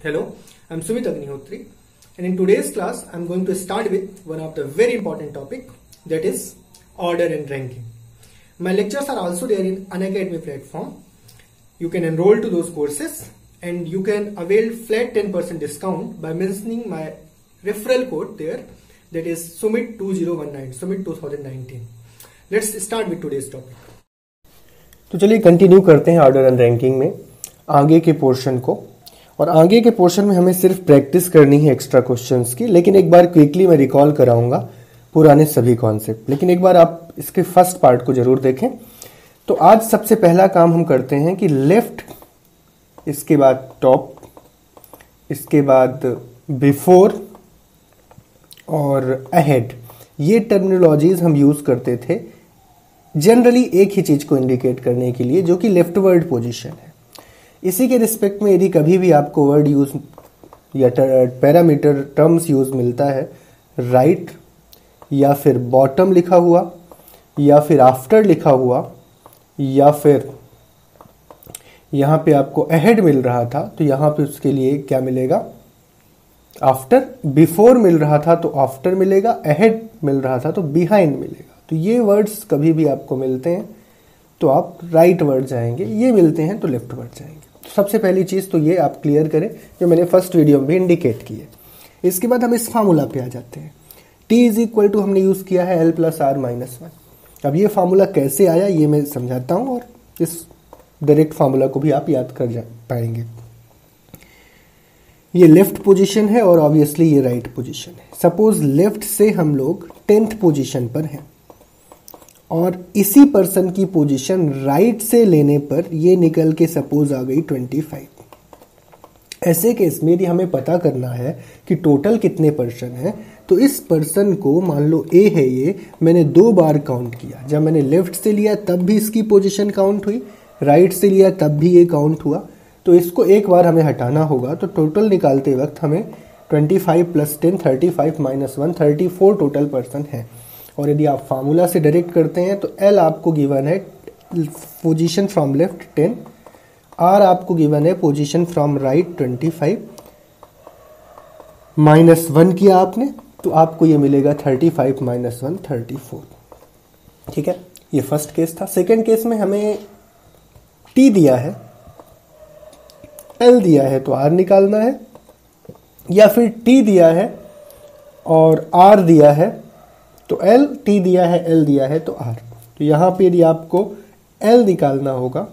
Hello, I'm Sumit Agnihotri and in today's class I'm going to start with one of the very important topic that is order and ranking. My lectures are also there in Unacademy platform. You can enroll to those courses and you can avail flat 10% discount by mentioning my referral code there that is Sumit 2019 Sumit 2019. Let's start with today's topic. तो चलिए continue करते हैं order and ranking में आगे के portion को और आगे के पोर्शन में हमें सिर्फ़ प्रैक्टिस करनी है एक्स्ट्रा क्वेश्चन की, लेकिन एक बार क्विकली मैं रिकॉल कराऊँगा पुराने सभी कॉन्सेप्ट लेकिन एक बार आप इसके फ़र्स्ट पार्ट को ज़रूर देखें। तो आज सबसे पहला काम हम करते हैं कि लेफ़्ट इसके बाद टॉप इसके बाद बिफोर और अहेड ये टर्मिनोलॉजीज हम यूज़ करते थे जनरली एक ही चीज़ को इंडिकेट करने के लिए, जो कि लेफ़्ट वर्ड पोजिशन है। इसी के रिस्पेक्ट में यदि कभी भी आपको वर्ड यूज़ या पैरामीटर टर्म्स यूज़ मिलता है राइट right, या फिर बॉटम लिखा हुआ या फिर आफ्टर लिखा हुआ या फिर यहाँ पे आपको अहेड मिल रहा था तो यहाँ पे उसके लिए क्या मिलेगा? आफ्टर बिफोर मिल रहा था तो आफ्टर मिलेगा अहेड मिल रहा था तो बिहाइंड मिलेगा। तो ये वर्ड्स कभी भी आपको मिलते हैं तो आप राइट right वर्ड जाएँगे ये मिलते हैं तो लेफ़्ट वर्ड जाएँगे सबसे पहली चीज़ तो ये आप क्लियर करें जो मैंने फ़र्स्ट वीडियो में इंडिकेट की है। इसके बाद हम इस फार्मूला पे आ जाते हैं। टी इज़ इक्वल टू हमने यूज़ किया है L plus R minus one अब ये फार्मूला कैसे आया, ये मैं समझाता हूँ और इस डायरेक्ट फार्मूला को भी आप याद कर जा पाएँगे। ये लेफ़्ट पोजीशन है और ऑब्वियसली ये राइट पोजीशन है। सपोज़ लेफ़्ट से हम लोग टेंथ पोजीशन पर हैं। और इसी पर्सन की पोजीशन राइट से लेने पर ये निकल के सपोज़ आ गई 25 ऐसे केस में यदि हमें पता करना है कि टोटल कितने पर्सन है। तो इस पर्सन को मान लो ए है ये, मैंने दो बार काउंट किया। जब मैंने लेफ़्ट से लिया, तब भी इसकी पोजीशन काउंट हुई। राइट से लिया, तब भी ये काउंट हुआ। तो इसको एक बार हमें हटाना होगा। तो टोटल निकालते वक्त हमें 25 plus ten thirty five minus one thirty four total person है। और यदि आप फार्मूला से डायरेक्ट करते हैं तो एल आपको गिवन है position from left ten R आपको गिवन है position from right twenty five minus one किया आपने तो आपको ये मिलेगा thirty five minus one thirty four ठीक है? ये फ़र्स्ट केस था। सेकेंड केस में हमें टी दिया है। एल दिया है तो आर निकालना है। या फिर टी दिया है और आर दिया है तो एल टी दिया है एल दिया है तो आर तो यहाँ पे यदि आपको एल निकालना होगा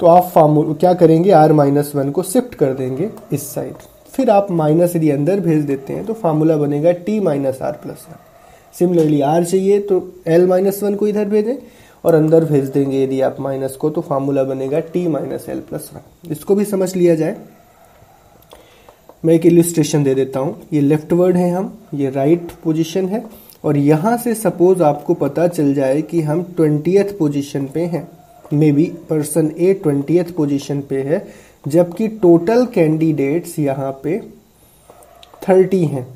तो आप फार्मूल क्या करेंगे? आर माइनस वन को शिफ्ट कर देंगे इस साइड फिर आप माइनस यदि अंदर भेज देते हैं तो फार्मूला बनेगा T minus R plus one similarly R चाहिए तो एल माइनस वन को इधर भेजें, और अंदर भेज देंगे यदि आप माइनस को तो फार्मूला बनेगा T minus L plus one इसको भी समझ लिया जाए। मैं एक इलिस्ट्रेशन दे देता हूँ। ये लेफ़्ट वर्ड है हम, ये राइट पोजिशन है। और यहाँ से सपोज़ आपको पता चल जाए कि हम ट्वेंटियथ पोजीशन पे हैं। May be person A twentieth position पे है, जबकि टोटल कैंडिडेट्स यहाँ पे थर्टी हैं।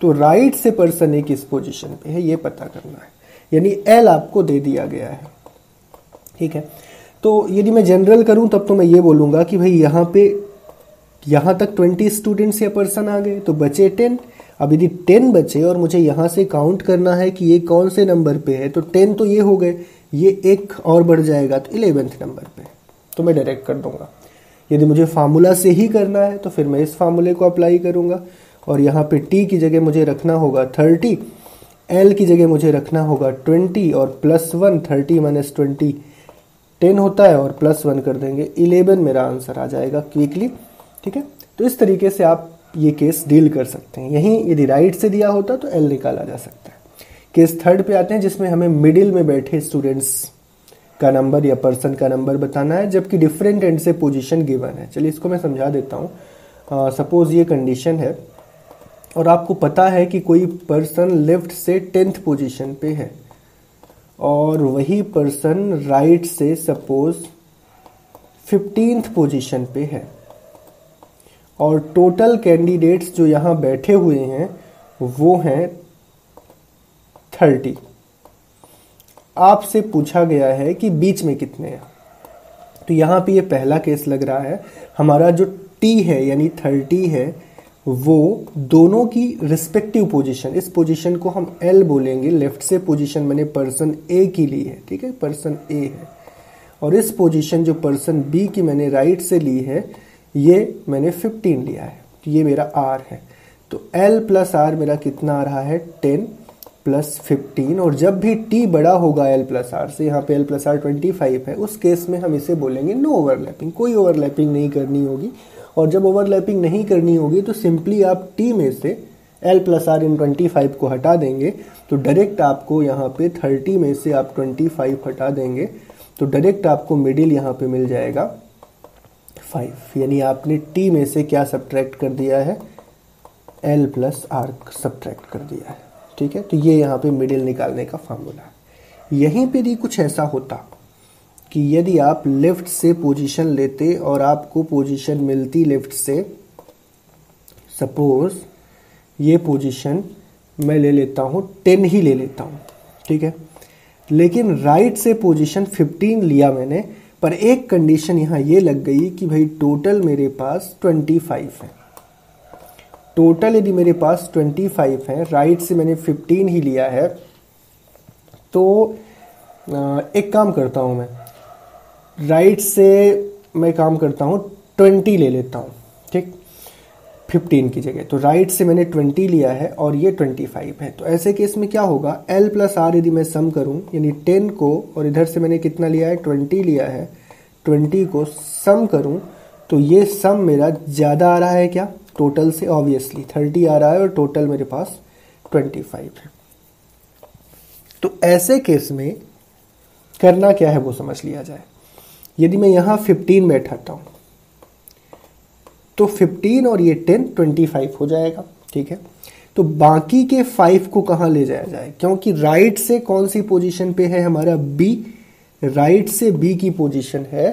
तो राइट से पर्सन ए किस पोजीशन पे है, ये पता करना है। यानी एल आपको दे दिया गया है। ठीक है? तो यदि मैं जनरल करूँ, तब तो मैं ये बोलूँगा कि भाई यहाँ पे, यहाँ तक ट्वेंटी स्टूडेंट्स या पर्सन आ गए तो बचे टेन अब यदि टेन बचे और मुझे यहाँ से काउंट करना है कि ये कौन से नंबर पे है। तो टेन तो ये हो गए, ये एक और बढ़ जाएगा तो इलेवेंथ नंबर पे। तो मैं डायरेक्ट कर दूँगा। यदि मुझे फार्मूला से ही करना है तो फिर मैं इस फार्मूले को अप्लाई करूँगा। और यहाँ पे टी की जगह मुझे रखना होगा थर्टी एल की जगह मुझे रखना होगा ट्वेंटी और plus one thirty minus twenty ten होता है और प्लस वन कर देंगे। इलेवन मेरा आंसर आ जाएगा क्विकली ठीक है? तो इस तरीके से आप ये केस डील कर सकते हैं। यहीं यदि राइट से दिया होता तो एल निकाला जा सकता है। केस थर्ड पे आते हैं, जिसमें हमें मिडिल में बैठे स्टूडेंट्स का नंबर या पर्सन का नंबर बताना है, जबकि डिफरेंट एंड से पोजीशन गिवन है। चलिए इसको मैं समझा देता हूँ। सपोज़ ये कंडीशन है, और आपको पता है कि कोई पर्सन लेफ़्ट से टेंथ पोजीशन पे है, और वही पर्सन राइट से सपोज़ फिफ्टींथ पोजीशन पे है। और टोटल कैंडिडेट्स जो यहाँ बैठे हुए हैं, वो हैं थर्टी आपसे पूछा गया है कि बीच में कितने हैं। तो यहाँ पे ये पहला केस लग रहा है। हमारा जो टी है, यानी थर्टी है, वो दोनों की रिस्पेक्टिव पोजीशन इस पोजीशन को हम एल बोलेंगे। लेफ़्ट से पोजीशन मैंने पर्सन ए की ली है, ठीक है? पर्सन ए है। और इस पोजीशन जो पर्सन बी की मैंने राइट से ली है ये मैंने 15 लिया है तो ये मेरा आर है। तो एल प्लस आर मेरा कितना आ रहा है? 10 प्लस फिफ्टीन और जब भी टी बड़ा होगा एल प्लस आर से, यहाँ पे L plus R twenty five है, उस केस में हम इसे बोलेंगे नो ओवरलैपिंग कोई ओवरलैपिंग नहीं करनी होगी, और जब ओवरलैपिंग नहीं करनी होगी तो सिंपली आप टी में से एल प्लस आर इन ट्वेंटी फाइव को हटा देंगे तो डायरेक्ट आपको यहाँ पे थर्टी में से आप ट्वेंटी फाइव हटा देंगे तो डायरेक्ट आपको मिडिल यहाँ पे मिल जाएगा। फाइव यानी आपने टी में से क्या सब्ट्रैक्ट कर दिया है? एल प्लस आर सब्ट्रैक्ट कर दिया है। ठीक है? तो ये यहाँ पे मिडिल निकालने का फॉर्मूला है। यहीं पे भी कुछ ऐसा होता कि यदि आप लेफ़्ट से पोजीशन लेते और आपको पोजीशन मिलती लेफ़्ट से सपोज़ ये पोजीशन मैं ले लेता हूँ टेन ही ले लेता हूँ। ठीक है? लेकिन राइट से पोजीशन 15 लिया मैंने पर एक कंडीशन यहाँ ये लग गई कि भाई टोटल मेरे पास 25 है। टोटल यदि मेरे पास 25 है राइट से मैंने 15 ही लिया है तो एक काम करता हूँ मैं। राइट से मैं काम करता हूँ 20 ले लेता हूँ, ठीक? 15 की जगह। तो राइट से मैंने 20 लिया है और ये 25 है। तो ऐसे केस में क्या होगा? एल प्लस आर यदि मैं सम करूँ, यानी टेन को, और इधर से मैंने कितना लिया है? 20 लिया है। 20 को सम करूँ तो ये सम मेरा ज़्यादा आ रहा है क्या? टोटल से ऑब्वियसली 30 आ रहा है और टोटल मेरे पास 25 है। तो ऐसे केस में करना क्या है वो समझ लिया जाए। यदि मैं यहाँ 15 बैठाता हूँ तो 15 और ये 10 25 हो जाएगा, ठीक है? तो बाकी के 5 को कहाँ ले जाया जाए? क्योंकि राइट से कौन सी पोजीशन पे है हमारा बी राइट से बी की पोजीशन है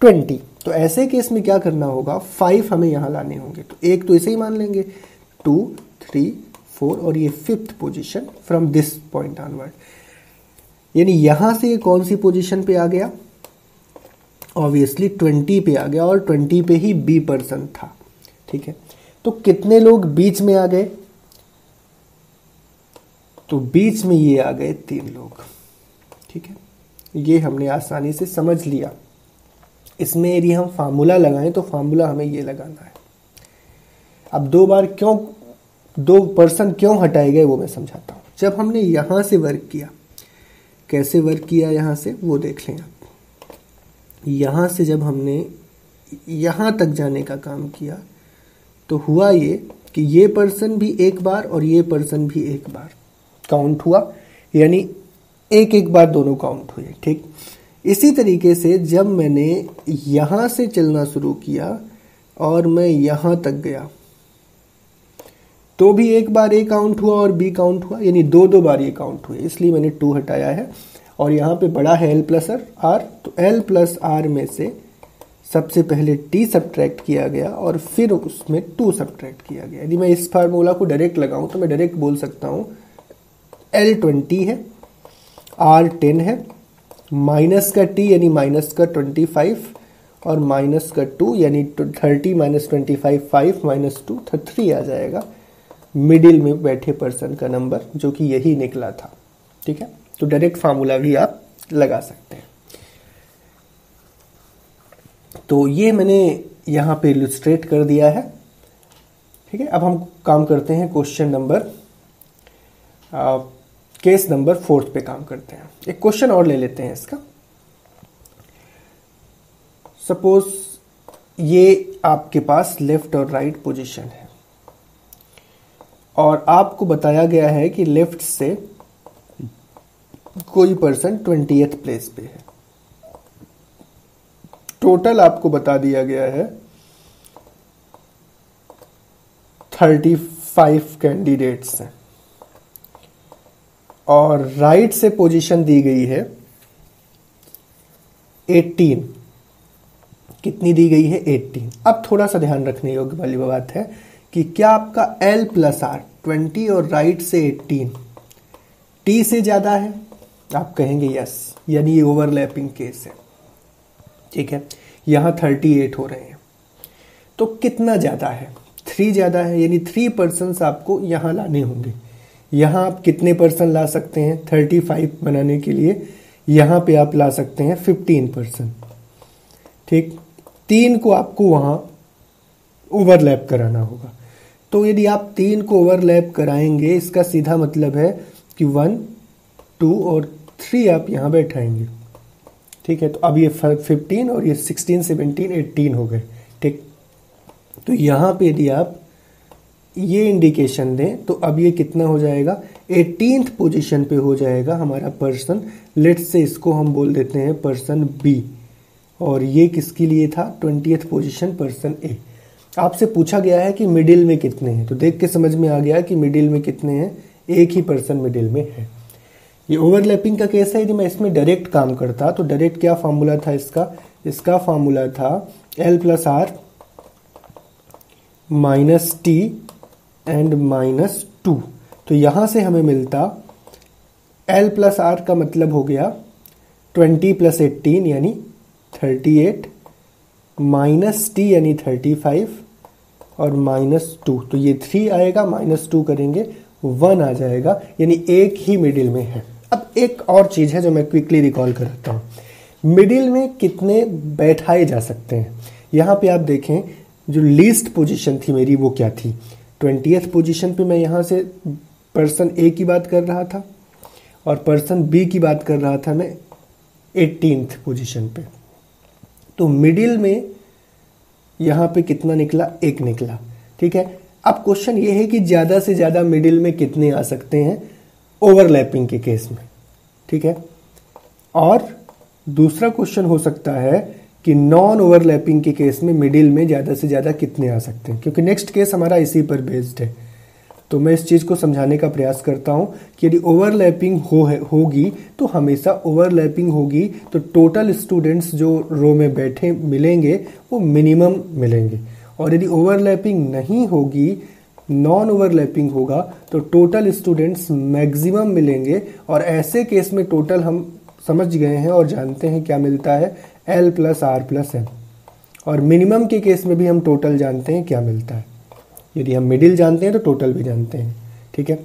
20 तो ऐसे केस में क्या करना होगा? 5 हमें यहाँ लाने होंगे। तो एक तो इसे ही मान लेंगे। 2 3 4 और ये fifth position from this point onward यानी यहाँ से ये कौन सी पोजीशन पे आ गया? ऑब्वियसली ट्वेंटी पे आ गया और ट्वेंटी पे ही बी पर्सन था। ठीक है? तो कितने लोग बीच में आ गए? तो बीच में ये आ गए तीन लोग। ठीक है? ये हमने आसानी से समझ लिया। इसमें यदि हम फार्मूला लगाएँ तो फार्मूला हमें ये लगाना है। अब दो बार क्यों, दो पर्सन क्यों हटाए गए, वो मैं समझाता हूँ। जब हमने यहाँ से वर्क किया, कैसे वर्क किया यहाँ से, वो देख लें आप। यहाँ से जब हमने यहाँ तक जाने का काम किया तो हुआ ये कि ये पर्सन भी एक बार और ये पर्सन भी एक बार काउंट हुआ। यानी एक एक बार दोनों काउंट हुए, ठीक? इसी तरीके से जब मैंने यहाँ से चलना शुरू किया और मैं यहाँ तक गया तो भी एक बार ए काउंट हुआ और बी काउंट हुआ। यानी दो दो बार ये काउंट हुए, इसलिए मैंने टू हटाया है। और यहाँ पे बड़ा है एल प्लस आर आर तो एल प्लस आर में से सबसे पहले टी सब्ट्रैक्ट किया गया और फिर उसमें टू सब्ट्रैक्ट किया गया। यदि मैं इस फार्मूला को डायरेक्ट लगाऊँ तो मैं डायरेक्ट बोल सकता हूँ एल ट्वेंटी है आर टेन है माइनस का टी यानी माइनस का ट्वेंटी फाइव और माइनस का टू यानी thirty minus twenty five five minus two three आ जाएगा। मिडिल में बैठे पर्सन का नंबर जो कि यही निकला था। ठीक है? तो डायरेक्ट फार्मूला भी आप लगा सकते हैं। तो ये मैंने यहाँ पे इलस्ट्रेट कर दिया है। ठीक है, अब हम काम करते हैं question number case number fourth पे काम करते हैं। एक क्वेश्चन और ले लेते हैं इसका। सपोज़ ये आपके पास लेफ़्ट और राइट right पोजीशन है। और आपको बताया गया है कि लेफ़्ट से कोई पर्सन ट्वेंटी प्लेस पे है। टोटल आपको बता दिया गया है थर्टी फाइव कैंडिडेट्स हैं। और राइट से पोजीशन दी गई है एटीन कितनी दी गई है? एटीन अब थोड़ा सा ध्यान रखने योग्य वाली बात है कि क्या आपका एल प्लस आर ट्वेंटी और राइट से एटीन टी से ज़्यादा है? आप कहेंगे यस यानी ये ओवरलैपिंग केस है। ठीक है? यहाँ थर्टी एट हो रहे हैं। तो कितना ज़्यादा है? थ्री ज़्यादा है, यानी थ्री पर्सन आपको यहाँ लाने होंगे। यहाँ आप कितने पर्सन ला सकते हैं? थर्टी फाइव बनाने के लिए यहाँ पे आप ला सकते हैं फिफ्टीन परसेंट ठीक? तीन को आपको वहाँ ओवरलैप कराना होगा। तो यदि आप तीन को ओवरलैप कराएँगे, इसका सीधा मतलब है कि वन टू और थ्री आप यहाँ बैठाएँगे ठीक है तो अब ये फिफ्टीन और ये सिक्सटीन सेवनटीन एट्टीन हो गए। ठीक? तो यहाँ पे यदि आप ये इंडिकेशन दें तो अब ये कितना हो जाएगा? एटीन पोजीशन पे हो जाएगा हमारा पर्सन लेट से इसको हम बोल देते हैं पर्सन बी और ये किसके लिए था? ट्वेंटी पोजीशन पर्सन ए आपसे पूछा गया है कि मिडिल में कितने हैं। तो देख के समझ में आ गया कि मिडिल में कितने हैं। एक ही पर्सन मिडिल में है। ये ओवरलैपिंग का केस है। यदि मैं इसमें डायरेक्ट काम करता तो डायरेक्ट क्या फार्मूला था इसका? इसका फार्मूला था L plus R minus T and minus two तो यहाँ से हमें मिलता एल प्लस आर का मतलब हो गया ट्वेंटी प्लस एट्टीन यानी थर्टी एट माइनस टी यानी थर्टी फाइव और माइनस टू तो ये थ्री आएगा माइनस टू करेंगे वन आ जाएगा। यानी एक ही मिडिल में है। अब एक और चीज़ है जो मैं क्विकली रिकॉल कराता हूँ। मिडिल में कितने बैठाए जा सकते हैं? यहाँ पे आप देखें, जो लीस्ट पोजीशन थी मेरी, वो क्या थी? ट्वेंटी पोजीशन पे मैं यहाँ से पर्सन ए की बात कर रहा था और पर्सन बी की बात कर रहा था मैं एटीन पोजीशन पे। तो मिडिल में यहाँ पे कितना निकला? एक निकला। ठीक है? अब क्वेश्चन ये है कि ज़्यादा से ज़्यादा मिडिल में कितने आ सकते हैं? ओवरलैपिंग के केस में, ठीक है? और दूसरा क्वेश्चन हो सकता है कि नॉन ओवरलैपिंग के केस में मिडिल में ज़्यादा से ज़्यादा कितने आ सकते हैं? क्योंकि नेक्स्ट केस हमारा इसी पर बेस्ड है। तो मैं इस चीज़ को समझाने का प्रयास करता हूँ कि यदि ओवरलैपिंग हो होगी तो हमेशा ओवरलैपिंग होगी तो टोटल स्टूडेंट्स जो रो में बैठे मिलेंगे, वो मिनिमम मिलेंगे। और यदि ओवरलैपिंग नहीं होगी नॉन ओवरलैपिंग होगा तो टोटल स्टूडेंट्स मैक्सिमम मिलेंगे और ऐसे केस में टोटल हम समझ गए हैं और जानते हैं क्या मिलता है L plus R plus M और मिनिमम के केस में भी हम टोटल जानते हैं क्या मिलता है। यदि हम मिडिल जानते हैं तो टोटल भी जानते हैं, ठीक है?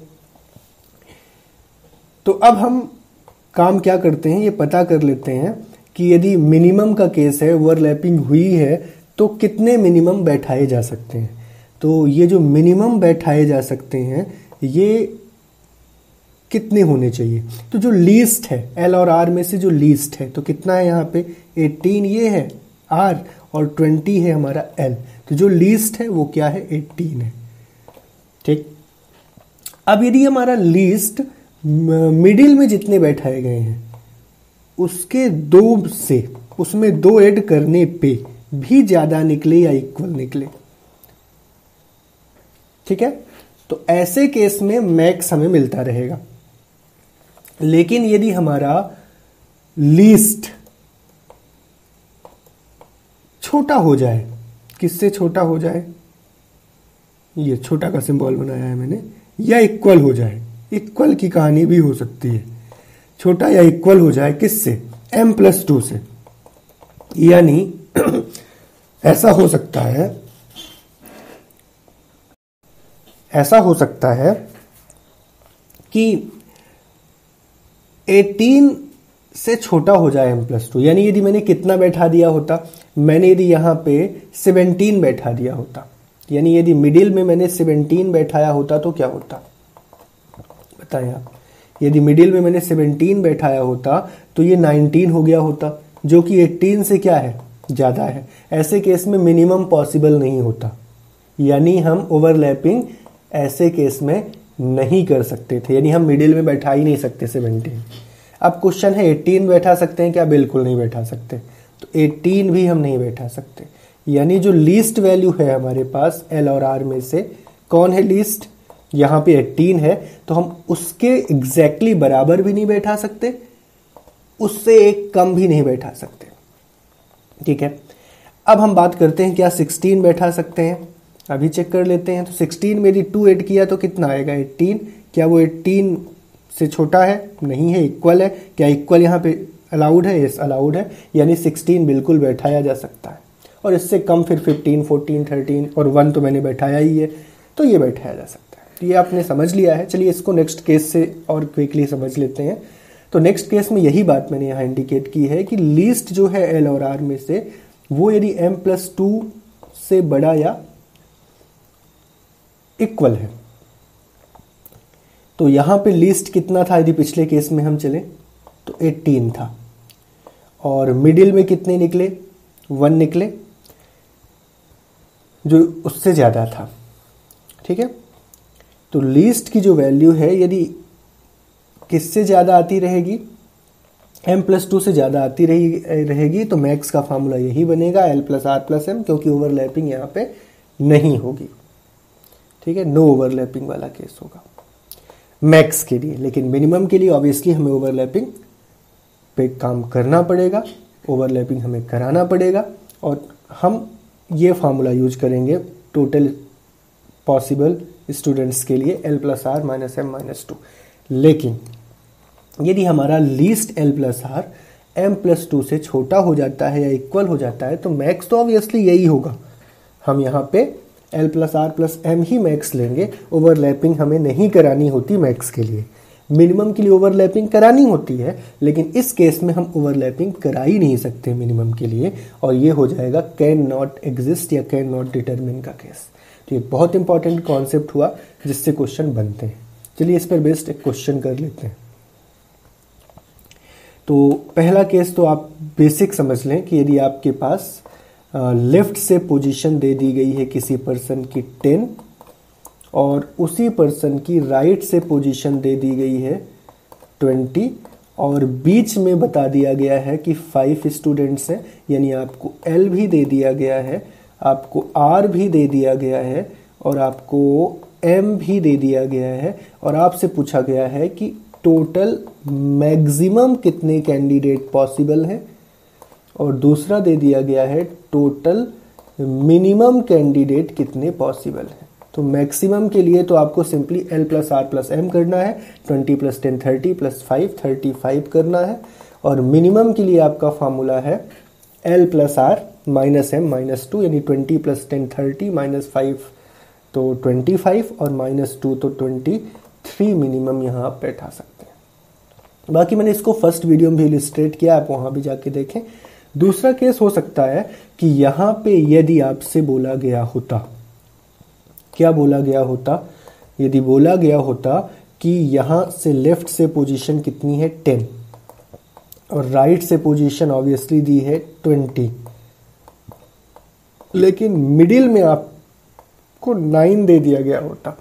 तो अब हम काम क्या करते हैं, ये पता कर लेते हैं कि यदि मिनिमम का केस है ओवरलैपिंग हुई है तो कितने मिनिमम बैठाए जा सकते हैं। तो ये जो मिनिमम बैठाए जा सकते हैं, ये कितने होने चाहिए? तो जो लीस्ट है एल और आर में से जो लीस्ट है तो कितना है यहाँ पे? 18 ये है आर और 20 है हमारा एल तो जो लीस्ट है, वो क्या है? 18 है। ठीक? अब यदि हमारा लीस्ट मिडिल में जितने बैठाए गए हैं, उसके दो से, उसमें दो ऐड करने पे भी ज़्यादा निकले या इक्वल निकले। ठीक है? तो ऐसे केस में मैक्स हमें मिलता रहेगा। लेकिन यदि हमारा लीस्ट छोटा हो जाए, किससे छोटा हो जाए? ये छोटा का सिंबल बनाया है मैंने। या इक्वल हो जाए। इक्वल की कहानी भी हो सकती है। छोटा या इक्वल हो जाए किससे? एम प्लस टू से। यानी ऐसा हो सकता है ऐसा हो सकता है कि 18 से छोटा हो जाए m प्लस टू यानी यदि मैंने कितना बैठा दिया होता, मैंने यदि यहाँ पे 17 बैठा दिया होता। यानी यदि मिडिल में मैंने 17 बैठाया होता तो क्या होता? बताएँ आप। यदि मिडिल में मैंने 17 बैठाया होता तो ये 19 हो गया होता, जो कि 18 से क्या है? ज़्यादा है। ऐसे केस में मिनिमम पॉसिबल नहीं होता। यानी हम ओवरलैपिंग ऐसे केस में नहीं कर सकते थे। यानी हम मिडिल में बैठा ही नहीं सकते सेवनटीन अब क्वेश्चन है एटीन बैठा सकते हैं क्या? बिल्कुल नहीं बैठा सकते। तो एटीन भी हम नहीं बैठा सकते। यानी जो लीस्ट वैल्यू है हमारे पास एल और आर में से, कौन है लीस्ट यहाँ पे एटीन है। तो हम उसके एग्जैक्टली exactly बराबर भी नहीं बैठा सकते, उससे एक कम भी नहीं बैठा सकते। ठीक है? अब हम बात करते हैं क्या 16 बैठा सकते हैं। अभी चेक कर लेते हैं तो 16 में यदि टू एड किया तो कितना आएगा 18 क्या वो 18 से छोटा है? नहीं है इक्वल है। क्या इक्वल यहाँ पे अलाउड है? यस अलाउड है। यानी 16 बिल्कुल बैठाया जा सकता है। और इससे कम फिर 15, 14, 13 और 1 तो मैंने बैठाया ही है तो ये बैठाया जा सकता है। तो ये आपने समझ लिया है। चलिए इसको नेक्स्ट केस से और क्विकली समझ लेते हैं। तो नेक्स्ट केस में यही बात मैंने यहाँ इंडिकेट की है कि लीस्ट जो है एल और आर में से वो यदि एम प्लस टू से बड़ा या इक्वल है। तो यहाँ पे लिस्ट कितना था यदि पिछले केस में हम चले तो 18 था। और मिडिल में कितने निकले? वन निकले, जो उससे ज़्यादा था। ठीक है? तो लीस्ट की जो वैल्यू है, यदि किससे ज़्यादा आती रहेगी? एम प्लस टू से ज़्यादा आती रही, रहेगी तो मैक्स का फॉर्मूला यही बनेगा, L plus R plus M, क्योंकि ओवरलैपिंग यहाँ पे नहीं होगी। ठीक है? नो ओवरलैपिंग वाला केस होगा। मैक्स के लिए, लेकिन मिनिमम के लिए ऑब्वियसली हमें ओवरलैपिंग पे काम करना पड़ेगा ओवरलैपिंग हमें कराना पड़ेगा, और हम ये फार्मूला यूज़ करेंगे टोटल पॉसिबल स्टूडेंट्स के लिए L plus R minus M minus two लेकिन यदि हमारा least L plus R M plus two से छोटा हो जाता है या इक्वल हो जाता है तो मैक्स तो ऑब्वियसली यही होगा। हम यहाँ पे L plus R plus M ही मैक्स लेंगे। ओवरलैपिंग हमें नहीं करानी होती मैक्स के लिए। मिनिमम के लिए ओवरलैपिंग करानी होती है, लेकिन इस केस में हम ओवरलैपिंग करा ही नहीं सकते मिनिमम के लिए, और ये हो जाएगा कैन नॉट एग्जिस्ट या कैन नॉट डिटरमिन का केस तो ये बहुत इंपॉर्टेंट कॉन्सेप्ट हुआ, जिससे क्वेश्चन बनते हैं। चलिए इस पर बेस्ड एक क्वेश्चन कर लेते हैं। तो पहला केस तो आप बेसिक समझ लें कि यदि आपके पास लेफ़्ट से पोजीशन दे दी गई है किसी पर्सन की टेन, और उसी पर्सन की राइट से पोजीशन दे दी गई है ट्वेंटी, और बीच में बता दिया गया है कि फाइव स्टूडेंट्स हैं, यानी आपको एल भी दे दिया गया है, आपको आर भी दे दिया गया है, और आपको एम भी दे दिया गया है, और आपसे पूछा गया है कि टोटल मैक्सिमम कितने कैंडिडेट पॉसिबल हैं? और दूसरा दे दिया गया है टोटल मिनिमम कैंडिडेट कितने पॉसिबल हैं? तो मैक्सिमम के लिए तो आपको simply L plus R plus M करना है, twenty plus ten thirty plus five thirty five करना है। और मिनिमम के लिए आपका फॉर्मूला है L plus R minus M minus two यानी twenty plus ten thirty minus five तो ट्वेंटी फाइव और माइनस टू तो ट्वेंटी थ्री मिनिमम यहाँ आप बैठा सकते हैं। बाकी मैंने इसको फ़र्स्ट वीडियो में भी इलिस्ट्रेट किया, आप वहाँ भी जाके देखें। दूसरा केस हो सकता है कि यहाँ पे यदि आपसे बोला गया होता, क्या बोला गया होता? यदि बोला गया होता कि यहाँ से लेफ़्ट से पोजीशन कितनी है? टेन और राइट से पोजीशन ऑब्वियसली दी है ट्वेंटी लेकिन मिडिल में आपको नाइन दे दिया गया होता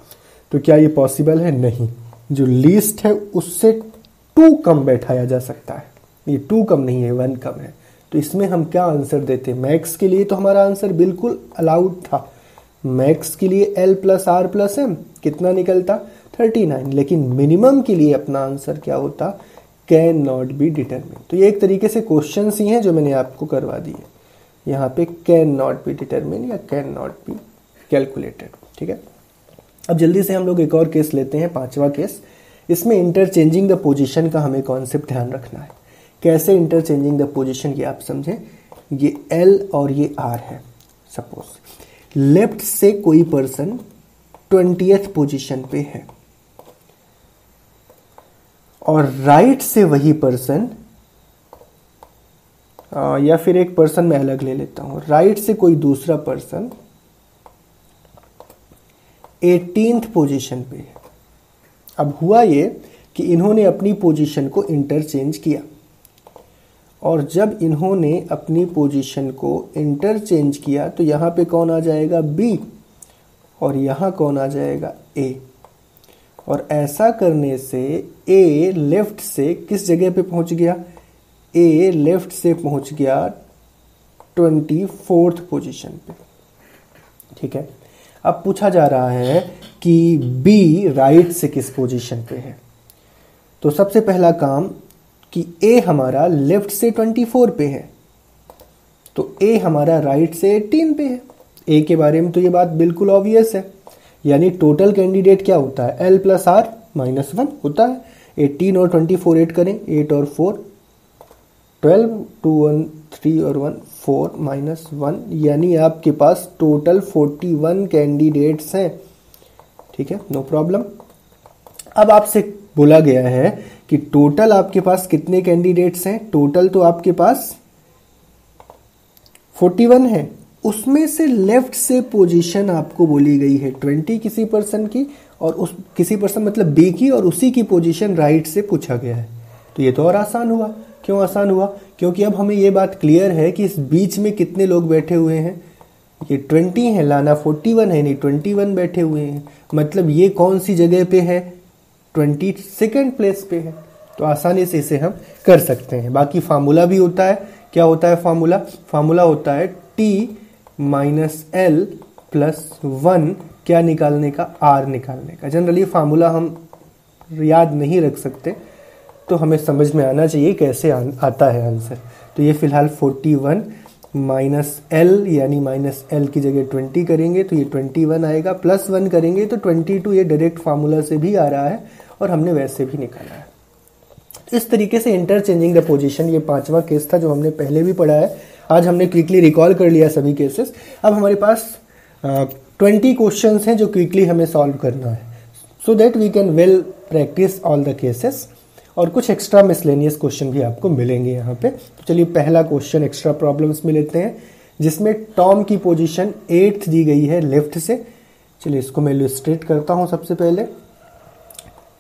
तो क्या ये पॉसिबल है? नहीं. जो लीस्ट है, उससे टू कम बैठाया जा सकता है. ये टू कम नहीं है वन कम है. तो इसमें हम क्या आंसर देते मैक्स के लिए तो हमारा आंसर बिल्कुल अलाउड था। मैक्स के लिए L plus R plus M कितना निकलता? थर्टी नाइन लेकिन मिनिमम के लिए अपना आंसर क्या होता? कैन नॉट बी डिटरमिन तो ये एक तरीके से क्वेश्चन ही हैं जो मैंने आपको करवा दिए यहाँ पे कैन नॉट बी डिटरमिन या कैन नॉट बी कैलकुलेटेड ठीक है? अब जल्दी से हम लोग एक और केस लेते हैं, पांचवा केस इसमें इंटरचेंजिंग द पोजीशन का हमें कॉन्सेप्ट ध्यान रखना है। कैसे इंटरचेंजिंग द पोजिशन ये आप समझें, ये एल और ये आर है सपोज़ लेफ़्ट से कोई पर्सन ट्वेंटियथ पोजिशन पे है. और राइट से वही पर्सन या फिर एक पर्सन मैं अलग ले लेता हूँ. राइट से कोई दूसरा पर्सन एटींथ पोजीशन पे है. अब हुआ ये कि इन्होंने अपनी पोजीशन को इंटरचेंज किया. और जब इन्होंने अपनी पोजीशन को इंटरचेंज किया तो यहाँ पे कौन आ जाएगा? बी और यहाँ कौन आ जाएगा? ए और ऐसा करने से ए लेफ़्ट से किस जगह पे पहुँच गया? ए लेफ़्ट से पहुँच गया ट्वेंटी फोर्थ पोजिशन पे। ठीक है? अब पूछा जा रहा है कि बी राइट से किस पोजीशन पे है। तो सबसे पहला काम कि ए हमारा लेफ़्ट से 24 पे है तो ए हमारा राइट से 18 पे है। ए के बारे में तो ये बात बिल्कुल ऑब्वियस है। यानी टोटल कैंडिडेट क्या होता है? L plus R minus one होता है। 18 और 24 एट करें। एट और 4 12 टू वन थ्री और वन फोर माइनस वन यानी आपके पास टोटल फोर्टी वन कैंडिडेट्स हैं। ठीक है? नो प्रॉब्लम अब आपसे बोला गया है कि टोटल आपके पास कितने कैंडिडेट्स हैं? टोटल तो आपके पास 41 है। उसमें से लेफ़्ट से पोजीशन आपको बोली गई है 20 किसी पर्सन की और उस किसी पर्सन मतलब बी की और उसी की पोजीशन राइट से पूछा गया है। तो ये तो और आसान हुआ। क्यों आसान हुआ? क्योंकि अब हमें ये बात क्लियर है कि इस बीच में कितने लोग बैठे हुए हैं। ये 20 है, लाना 41 है, नहीं 21 बैठे हुए हैं। मतलब ये कौन सी जगह पे है? ट्वेंटी सेकेंड प्लेस पे है। तो आसानी से इसे हम कर सकते हैं। बाकी फार्मूला भी होता है। क्या होता है फार्मूला फार्मूला होता है T minus L plus one क्या निकालने का? आर निकालने का। जनरली फार्मूला हम याद नहीं रख सकते। तो हमें समझ में आना चाहिए कैसे आता है आंसर तो ये फ़िलहाल 41 माइनस एल यानी माइनस एल की जगह 20 करेंगे तो ये 21 आएगा, प्लस वन करेंगे तो 22 ये डायरेक्ट फार्मूला से भी आ रहा है और हमने वैसे भी निकाला है। इस तरीके से इंटरचेंजिंग द पोजिशन ये पांचवा केस था जो हमने पहले भी पढ़ा है। आज हमने क्विकली रिकॉल कर लिया सभी केसेस अब हमारे पास ट्वेंटी क्वेश्चन हैं जो क्विकली हमें सॉल्व करना है। So that we can well practice all the cases और कुछ एक्स्ट्रा मिसलेनियस क्वेश्चन भी आपको मिलेंगे यहाँ पे। तो चलिए पहला क्वेश्चन एक्स्ट्रा प्रॉब्लम्स में लेते हैं, जिसमें टॉम की पोजीशन एट्थ दी गई है लेफ़्ट से। चलिए इसको मैं इलस्ट्रेट करता हूँ सबसे पहले।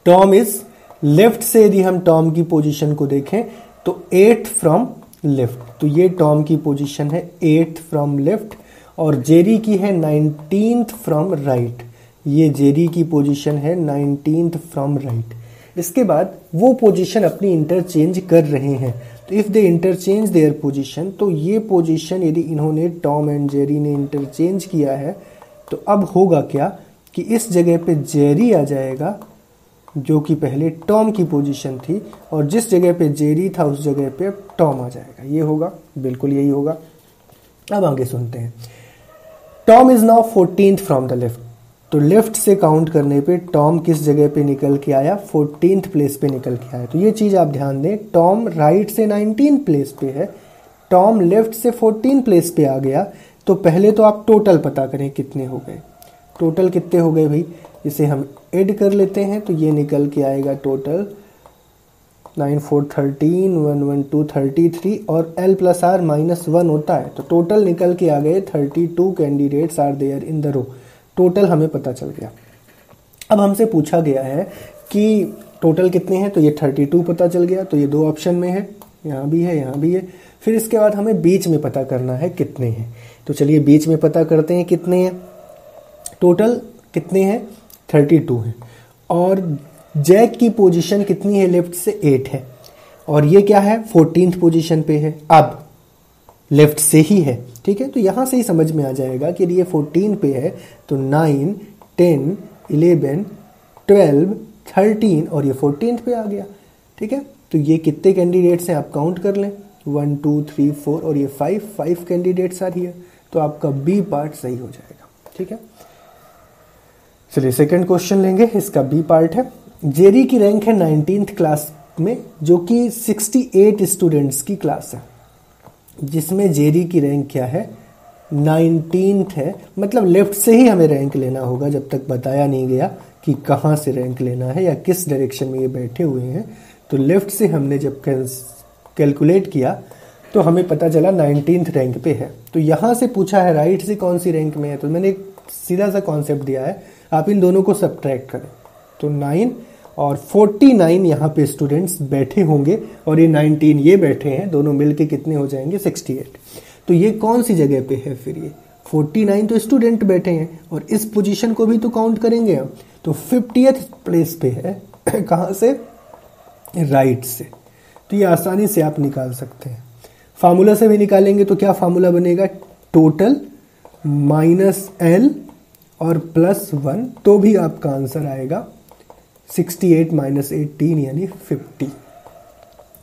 टॉम इज़ लेफ़्ट से यदि हम टॉम की पोजीशन को देखें तो एट फ्रॉम लेफ़्ट तो ये टॉम की पोजीशन है एट फ्रॉम लेफ़्ट और जेरी की है नाइनटीन फ्रॉम राइट ये जेरी की पोजीशन है नाइनटीन फ्रॉम राइट इसके बाद वो पोजीशन अपनी इंटरचेंज कर रहे हैं। तो if they interchange their position तो ये पोजीशन यदि इन्होंने टॉम एंड जेरी ने इंटरचेंज किया है तो अब होगा क्या कि इस जगह पे जेरी आ जाएगा, जो कि पहले टॉम की पोजीशन थी, और जिस जगह पे जेरी था, उस जगह पे टॉम आ जाएगा। ये होगा, बिल्कुल यही होगा। अब आगे सुनते हैं। Tom is now fourteen from the left तो लेफ़्ट से काउंट करने पे टॉम किस जगह पे निकल के आया? फोर्टीन प्लेस पे निकल के आया। तो ये चीज़ आप ध्यान दें टॉम राइट से नाइनटीन प्लेस पे है। टॉम लेफ़्ट से फोर्टीन प्लेस पे आ गया। तो पहले तो आप टोटल पता करें कितने हो गए। टोटल कितने हो गए भाई? इसे हम एड कर लेते हैं तो ये निकल के आएगा total nine four thirteen one one two thirty three और L plus R minus one होता है। तो टोटल निकल के आ गए thirty two candidates are there in the row total हमें पता चल गया। अब हमसे पूछा गया है कि टोटल कितने हैं तो ये थर्टी टू पता चल गया तो ये दो ऑप्शन में है, यहाँ भी है, यहाँ भी है। फिर इसके बाद हमें बीच में पता करना है कितने हैं। तो चलिए बीच में पता करते हैं कितने हैं। टोटल कितने हैं? थर्टी टू है। और जैक की पोजीशन कितनी है? लेफ़्ट से एट है। और ये क्या है? फोर्टीन पोजीशन पे है। अब लेफ़्ट से ही है, ठीक है? तो यहाँ से ही समझ में आ जाएगा कि ये फोर्टीन पे है तो nine ten eleven twelve thirteen और ये फोर्टीन पे आ गया, ठीक है? तो ये कितने कैंडिडेट्स हैं आप काउंट कर लें? वन टू थ्री फोर और ये फाइव फाइव कैंडिडेट्स आ रही है तो आपका बी पार्ट सही हो जाएगा, ठीक है? चलिए सेकंड क्वेश्चन लेंगे, इसका बी पार्ट है। जेरी की रैंक है नाइनटीन क्लास में, जो कि 68 स्टूडेंट्स की क्लास है। जिसमें जेरी की रैंक क्या है? नाइनटीन है। मतलब लेफ़्ट से ही हमें रैंक लेना होगा, जब तक बताया नहीं गया कि कहाँ से रैंक लेना है या किस डायरेक्शन में ये बैठे हुए हैं। तो लेफ़्ट से हमने जब कैलकुलेट किया तो हमें पता चला नाइनटीन रैंक पे है। तो यहाँ से पूछा है राइट से कौन सी रैंक में है? तो मैंने एक सीधा सा कॉन्सेप्ट दिया है, आप इन दोनों को सब्ट्रैक्ट करें। तो नाइन और 49 नाइन यहाँ पे स्टूडेंट्स बैठे होंगे और ये 19 ये बैठे हैं, दोनों मिलके कितने हो जाएँगे? 68 तो ये कौन सी जगह पे है फिर ये? 49 तो स्टूडेंट बैठे हैं और इस पोजीशन को भी तो काउंट करेंगे हम। तो फिफ्टी प्लेस पे है, कहाँ से? राइट से। तो ये आसानी से आप निकाल सकते हैं। फार्मूला से भी निकालेंगे तो क्या फार्मूला बनेगा? टोटल माइनस एल और प्लस वन तो भी आपका आंसर आएगा। 68 एट माइनस एटीन यानी 50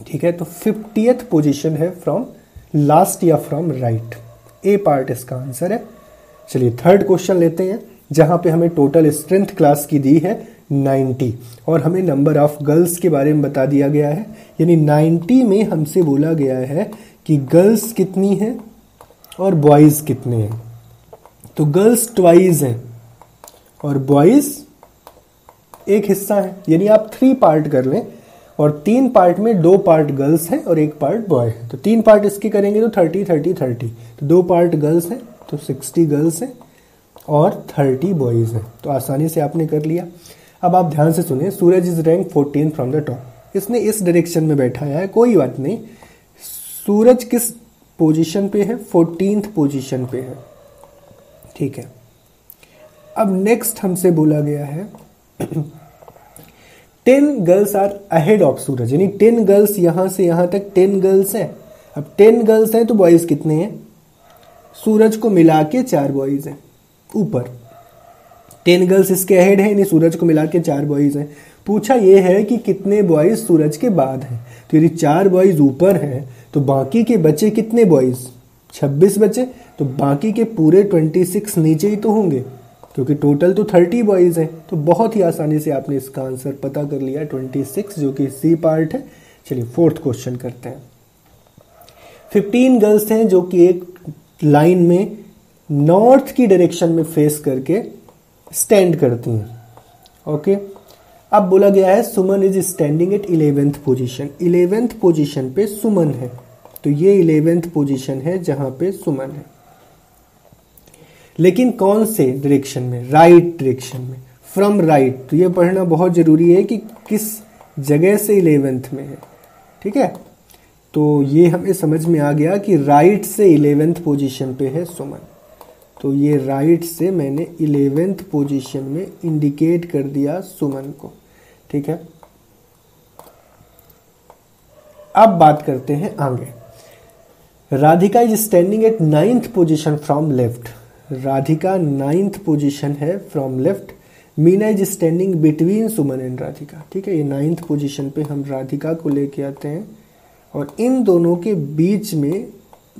ठीक है तो फिफ्टियथ पोजीशन है फ्रॉम लास्ट या फ्रॉम राइट। ए पार्ट इसका आंसर है। चलिए, थर्ड क्वेश्चन लेते हैं, जहाँ पे हमें टोटल स्ट्रेंथ क्लास की दी है 90 और हमें नंबर ऑफ़ गर्ल्स के बारे में बता दिया गया है। यानी 90 में हमसे बोला गया है कि गर्ल्स कितनी है और बॉयज़ कितने हैं। तो गर्ल्स ट्वाइज हैं और बॉयज़ एक हिस्सा है, यानी आप थ्री पार्ट कर लें, और तीन पार्ट में दो पार्ट गर्ल्स हैं और एक पार्ट बॉय है। तो तीन पार्ट इसके करेंगे तो थर्टी थर्टी थर्टी तो दो पार्ट गर्ल्स हैं तो सिक्सटी गर्ल्स हैं, और थर्टी बॉयज़ हैं। तो आसानी से आपने कर लिया। अब आप ध्यान से सुनिए, Suraj is rank fourteen from the top इसने इस डायरेक्शन में बैठाया है, कोई बात नहीं। सूरज किस पोजीशन पे है? फोर्टीन पोजीशन पे है। ठीक है। अब नेक्स्ट हमसे बोला गया है ten girls are ahead of Suraj यानी टेन गर्ल्स यहाँ से यहाँ तक टेन गर्ल्स हैं। अब टेन गर्ल्स हैं तो बॉयज़ कितने हैं? सूरज को मिला के चार बॉयज़ हैं, ऊपर। टेन गर्ल्स इसके अहेड हैं, यानी सूरज को मिला के चार बॉयज़ हैं। पूछा यह है कि कितने बॉयज़ सूरज के बाद हैं? तो यदि चार बॉयज़ ऊपर हैं तो बाकी के बच्चे कितने बॉयज़ छब्बीस बच्चे तो बाकी के पूरे ट्वेंटी सिक्स नीचे ही तो होंगे। क्योंकि टोटल तो थर्टी बॉयज़ हैं तो बहुत ही आसानी से आपने इसका आंसर पता कर लिया ट्वेंटी सिक्स जो कि सी पार्ट है। चलिए फोर्थ क्वेश्चन करते हैं। फिफ्टीन गर्ल्स हैं जो कि एक लाइन में नॉर्थ की डायरेक्शन में फेस करके स्टैंड करती हैं। ओके अब बोला गया है, Suman is standing at eleventh position eleventh position पे सुमन है। तो ये इलेवेंथ पोजीशन है जहाँ पे सुमन है। लेकिन कौन से डायरेक्शन में? राइट डायरेक्शन में। From right right. तो ये पढ़ना बहुत ज़रूरी है कि किस जगह से इलेवेंथ में है। ठीक है? तो ये हमें समझ में आ गया कि राइट से इलेवेंथ पोजीशन पे है सुमन। तो ये राइट से मैंने इलेवेंथ पोजीशन में इंडिकेट कर दिया सुमन को। ठीक है? अब बात करते हैं आगे। Radhika is standing at ninth position from left Radhika ninth position है from left Meena is standing between Suman and Radhika ठीक है? ये नाइन्थ पोजीशन पे हम राधिका को लेके आते हैं और इन दोनों के बीच में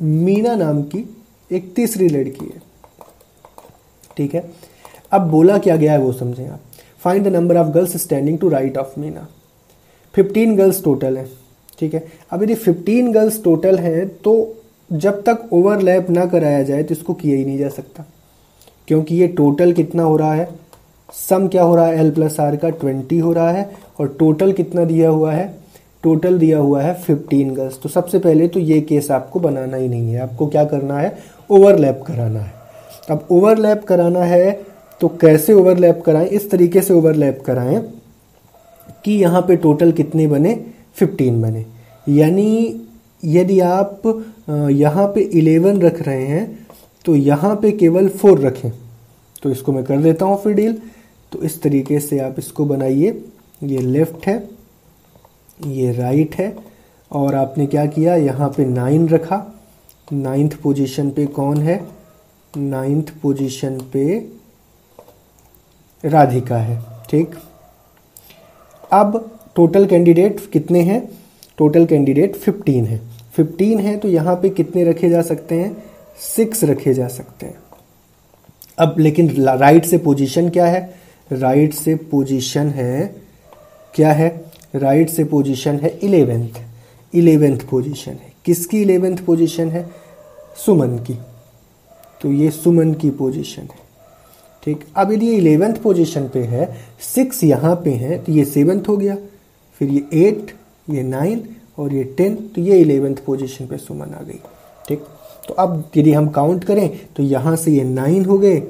मीना नाम की एक तीसरी लड़की है, ठीक है? अब बोला क्या गया है वो समझें आप। Find the number of girls standing to right of Meena fifteen girls total है, ठीक है? अब यदि फिफ्टीन गर्ल्स टोटल हैं तो जब तक ओवरलैप ना कराया जाए तो इसको किया ही नहीं जा सकता। क्योंकि ये टोटल कितना हो रहा है? सम क्या हो रहा है? एल प्लस आर का ट्वेंटी हो रहा है और टोटल कितना दिया हुआ है? टोटल दिया हुआ है फिफ्टीन गज तो सबसे पहले तो ये केस आपको बनाना ही नहीं है। आपको क्या करना है? ओवरलैप कराना है। अब ओवरलैप कराना है तो कैसे ओवरलैप कराएँ? इस तरीके से ओवरलैप कराएँ कि यहाँ पे टोटल कितने बने? 15 बने। यानी यदि आप यहाँ पे 11 रख रहे हैं तो यहाँ पे केवल फोर रखें। तो इसको मैं कर देता हूँ फिर डील। तो इस तरीके से आप इसको बनाइए। ये लेफ़्ट है, ये राइट है, और आपने क्या किया? यहाँ पे नाइन रखा। नाइन्थ पोजीशन पे कौन है? नाइन्थ पोजीशन पे राधिका है, ठीक? अब टोटल कैंडिडेट कितने हैं? टोटल कैंडिडेट 15 है। 15 है तो यहाँ पे कितने रखे जा सकते हैं? सिक्स रखे जा सकते हैं। अब लेकिन राइट से पोजीशन क्या है? राइट से पोजीशन है, क्या है? राइट से पोजीशन है इलेवेंथ इलेवेंथ पोजीशन है। किसकी इलेवेंथ पोजीशन है? सुमन की। तो ये सुमन की पोजीशन है। ठीक? अब यदि इलेवेंथ पोजीशन पे है सिक्स यहाँ पे है तो ये सेवन्थ हो गया। फिर ये एट ये नाइन और ये टेन तो ये इलेवेंथ पोजीशन पे सुमन आ गई, ठीक? तो अब यदि हम काउंट करें तो यहाँ से ये नाइन हो गए,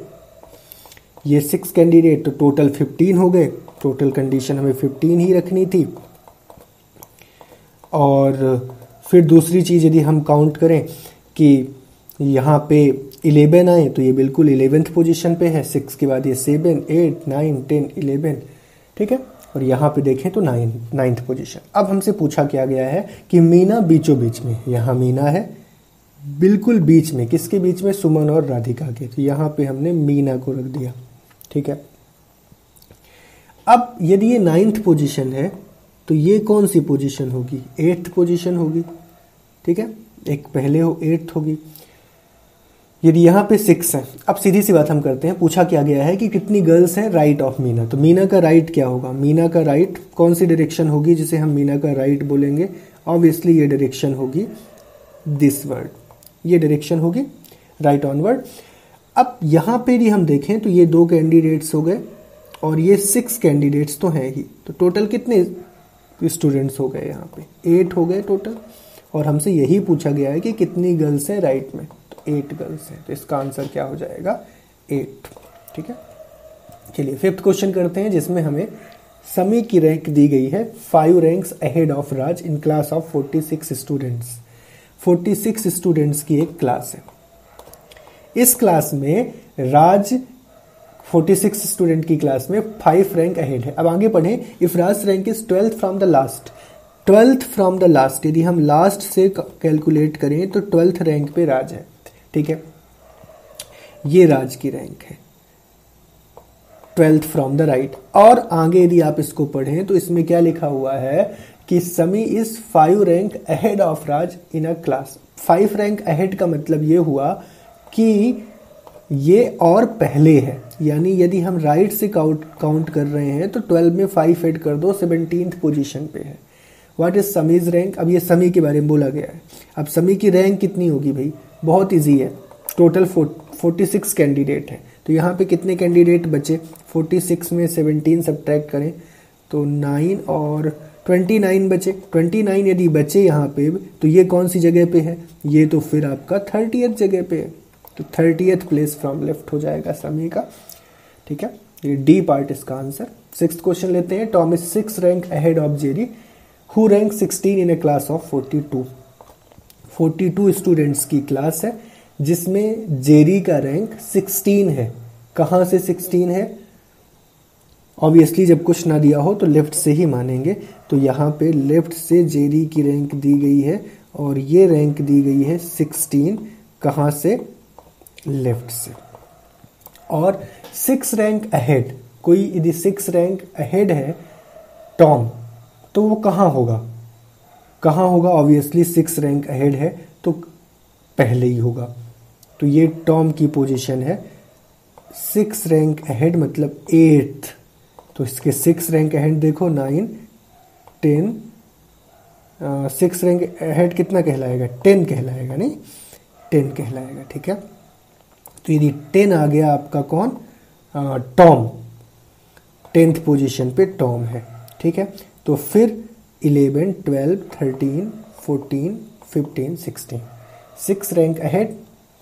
ये सिक्स कैंडिडेट तो टोटल फिफ्टीन हो गए। टोटल कंडीशन हमें फिफ्टीन ही रखनी थी। और फिर दूसरी चीज़ यदि हम काउंट करें कि यहाँ पे इलेवन आए तो ये बिल्कुल इलेवेंथ पोजीशन पे है। सिक्स के बाद ये seven eight nine ten eleven ठीक है? और यहाँ पे देखें तो नाइन, नाइन्थ पोजीशन अब हमसे पूछा क्या गया है कि मीना बीचों बीच में, यहाँ मीना है, बिल्कुल बीच में, किसके बीच में? सुमन और राधिका के। तो यहाँ पे हमने मीना को रख दिया, ठीक है? अब यदि ये नाइन्थ पोजीशन है तो ये कौन सी पोजीशन होगी? एट्थ पोजीशन होगी, ठीक है? एक पहले हो, एट्थ होगी। यदि यहाँ पे सिक्स है, अब सीधी सी बात हम करते हैं, पूछा क्या गया है कि कितनी गर्ल्स हैं राइट ऑफ़ मीना तो मीना का राइट क्या होगा? मीना का राइट कौन सी डायरेक्शन होगी जिसे हम मीना का राइट बोलेंगे? ऑब्वियसली ये डायरेक्शन होगी दिस वर्ड ये डायरेक्शन होगी राइट ऑनवर्ड अब यहाँ पे यदि हम देखें तो ये दो कैंडिडेट्स हो गए और ये सिक्स कैंडिडेट्स तो हैं ही। तो टोटल कितने स्टूडेंट्स हो गए यहाँ पे? एट हो गए टोटल और हमसे यही पूछा गया है कि कितनी गर्ल्स हैं राइट में। तो एट गर्ल्स हैं। तो इसका आंसर क्या हो जाएगा? एट ठीक है? चलिए फिफ्थ क्वेश्चन करते हैं, जिसमें हमें समी की रैंक दी गई है। Five ranks ahead of Raj in class of forty six students forty six students की एक क्लास है। इस क्लास में राज 46 स्टूडेंट की क्लास में फाइव रैंक अहेड है। अब आगे पढ़ें। If Raj rank is twelfth from the last twelfth from the last यदि हम लास्ट से कैलकुलेट करें तो ट्वेल्थ रैंक पे राज है। ठीक है? ये राज की रैंक है। ट्वेल्थ फ्रॉम द राइट और आगे यदि आप इसको पढ़ें तो इसमें क्या लिखा हुआ है कि Sami is five rank ahead of Raj in a class five rank ahead का मतलब ये हुआ कि ये और पहले है। यानी यदि हम राइट से काउंट काउंट कर रहे हैं तो ट्वेल्व में फाइव एड कर दो सेवनटीन पोजीशन पे है। व्हाट इज़ समीज रैंक अब ये समी के बारे में बोला गया है। अब समी की रैंक कितनी होगी भाई? बहुत ईजी है। टोटल फोर्टी सिक्स कैंडिडेट है। तो यहाँ पे कितने कैंडिडेट बचे? फोर्टी सिक्स में सेवनटीन सब करें तो नाइन और ट्वेंटी नाइन बचे। ट्वेंटी नाइन यदि बचे यहाँ पे तो ये कौन सी जगह पे है? ये तो फिर आपका थर्टी जगह पे है। तो थर्टी प्लेस फ्रॉम लेफ़्ट हो जाएगा समी का। ठीक है? ये डी पार्ट इसका आंसर सिक्स क्वेश्चन लेते हैं। Tom is six rank ahead of Jerry who rank sixteen in a class of forty two forty two students की क्लास है, जिसमें जेरी का रैंक सिक्सटीन है। कहाँ से सिक्सटीन है? ऑब्वियसली जब कुछ ना दिया हो तो लेफ़्ट से ही मानेंगे। तो यहाँ पे लेफ़्ट से जेरी की रैंक दी गई है, और ये रैंक दी गई है सिक्सटीन कहाँ से? लेफ़्ट से। और सिक्स रैंक अहेड कोई यदि सिक्स रैंक अहेड है टॉम तो वो कहाँ होगा? कहाँ होगा? ऑब्वियसली सिक्स रैंक अहेड है तो पहले ही होगा। तो ये टॉम की पोजीशन है। सिक्स रैंक अहेड मतलब एट्थ तो इसके सिक्स रैंक अहेड देखो nine ten six rank ahead कितना कहलाएगा? टेन कहलाएगा, नहीं? टेन कहलाएगा, ठीक है? तो यदि टेन आ गया आपका कौन? टॉम टेंथ पोजीशन पे टॉम है, ठीक है? तो फिर eleven twelve thirteen fourteen fifteen sixteen six rank ahead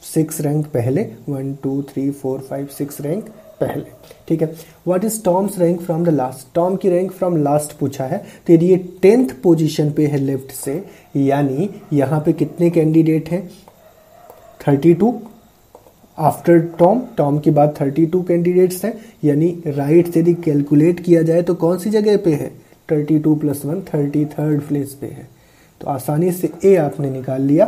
six rank पहले। One two three four five six rank पहले। ठीक है? What is Tom's rank from the last Tom की रैंक फ्रॉम लास्ट पूछा है। तो यदि ये टेंथ पोजीशन पे है लेफ़्ट से, यानी यहाँ पे कितने कैंडिडेट हैं? Thirty two after Tom Tom के बाद थर्टी टू कैंडिडेट्स हैं। यानी राइट से यदि कैलकुलेट किया जाए तो कौन सी जगह पे है? Thirty two plus one thirty third place पे है। तो आसानी से ए आपने निकाल लिया।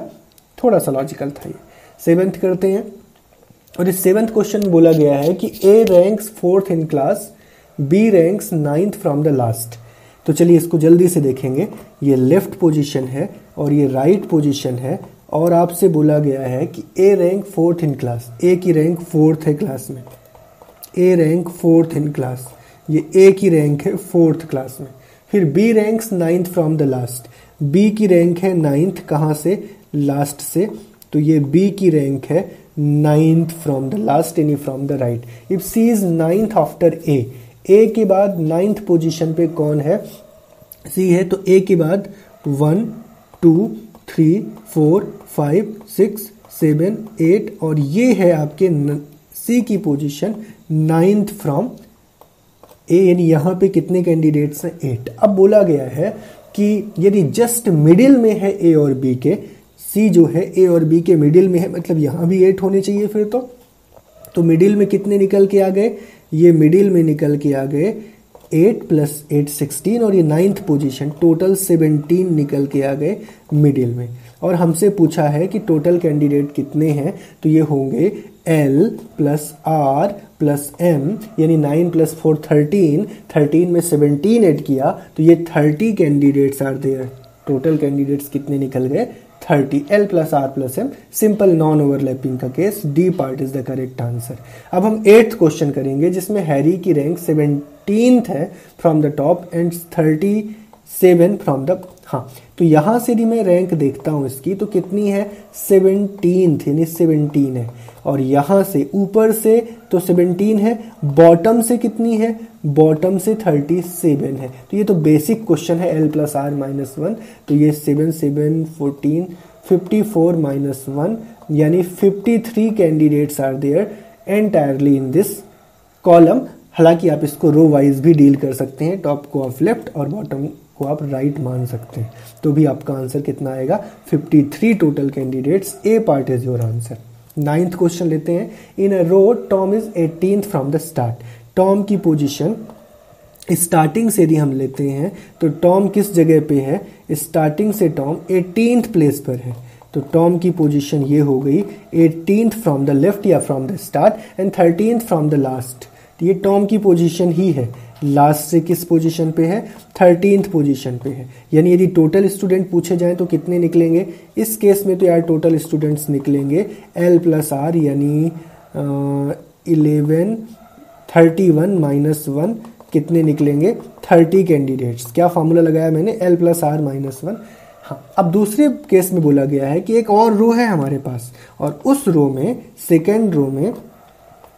थोड़ा सा लॉजिकल था ये। सेवेंथ करते हैं। और इस सेवेंथ क्वेश्चन बोला गया है कि A ranks fourth in class B ranks ninth from the last तो चलिए इसको जल्दी से देखेंगे। ये लेफ़्ट पोजीशन है और ये राइट right पोजीशन है और आपसे बोला गया है कि A rank fourth in class A की रैंक फोर्थ है क्लास में। A rank fourth in class ये ए की रैंक है फोर्थ क्लास में। फिर B ranks ninth from the last B की रैंक है नाइन्थ कहाँ से? लास्ट से। तो ये बी की रैंक है नाइन्थ फ्रॉम द लास्ट यानी from the right if C is ninth after A A के बाद नाइन्थ पोजिशन पे कौन है? सी है तो ए के बाद one two three four five six seven eight और ये है आपके सी की पोजीशन नाइन्थ फ्रॉम ए यानी यहाँ पे कितने कैंडिडेट्स हैं? एट अब बोला गया है कि यदि जस्ट मिडिल में है ए और बी के सी जो है ए और बी के मिडिल में है मतलब यहाँ भी एट होने चाहिए फिर तो। तो मिडिल में कितने निकल के आ गए? ये मिडिल में निकल के आ गए एट प्लस एट सिक्सटीन और ये नाइन्थ पोजीशन टोटल सेवनटीन निकल के आ गए मिडिल में। और हमसे पूछा है कि टोटल कैंडिडेट कितने हैं तो ये होंगे L plus R plus M यानी nine plus four thirteen thirteen में सेवनटीन एड किया तो ये thirty candidates are there total candidates कितने निकल गए? Thirty L plus R plus M simple non overlapping का case D part is the correct answer अब हम एट्थ क्वेश्चन करेंगे, जिसमें हैरी की रैंक सेवनटीन है from the top and thirty seven from the हाँ तो यहाँ से यदि मैं रैंक देखता हूँ इसकी तो कितनी है? सेवनटीन यानी सेवनटीन है। और यहाँ से ऊपर से तो सेवनटीन है बॉटम से कितनी है? बॉटम से थर्टी सेवन है। तो ये तो बेसिक क्वेश्चन है L plus R minus one तो ये seven seven fourteen fifty four minus one यानी fifty three candidates are there entirely in this column हालाँकि आप इसको रो वाइज भी डील कर सकते हैं टॉप को ऑफ़ लेफ़्ट और बॉटम को आप राइट right मान सकते हैं। तो भी आपका आंसर कितना आएगा? 53 total candidates A part is your answer ninth question लेते हैं। In a row Tom is eighteen from the start Tom की पोजीशन स्टार्टिंग से यदि हम लेते हैं। तो टॉम किस जगह पे है? स्टार्टिंग से टॉम एटीन प्लेस पर है। तो टॉम की पोजीशन ये हो गई। एटीन फ्रॉम द लेफ़्ट या from the start and thirteen from the last तो ये टॉम की पोजीशन ही है। लास्ट से किस पोजीशन पे है? थर्टींथ पोजीशन पे है। यानी यदि टोटल स्टूडेंट पूछे जाएँ तो कितने निकलेंगे? इस केस में तो यार टोटल स्टूडेंट्स निकलेंगे। एल प्लस आर यानी eleven thirty one minus one कितने निकलेंगे? थर्टी कैंडिडेट्स क्या फार्मूला लगाया मैंने? L plus R minus one हाँ अब दूसरे केस में बोला गया है कि एक और रो है हमारे पास। और उस रो में सेकेंड रो में,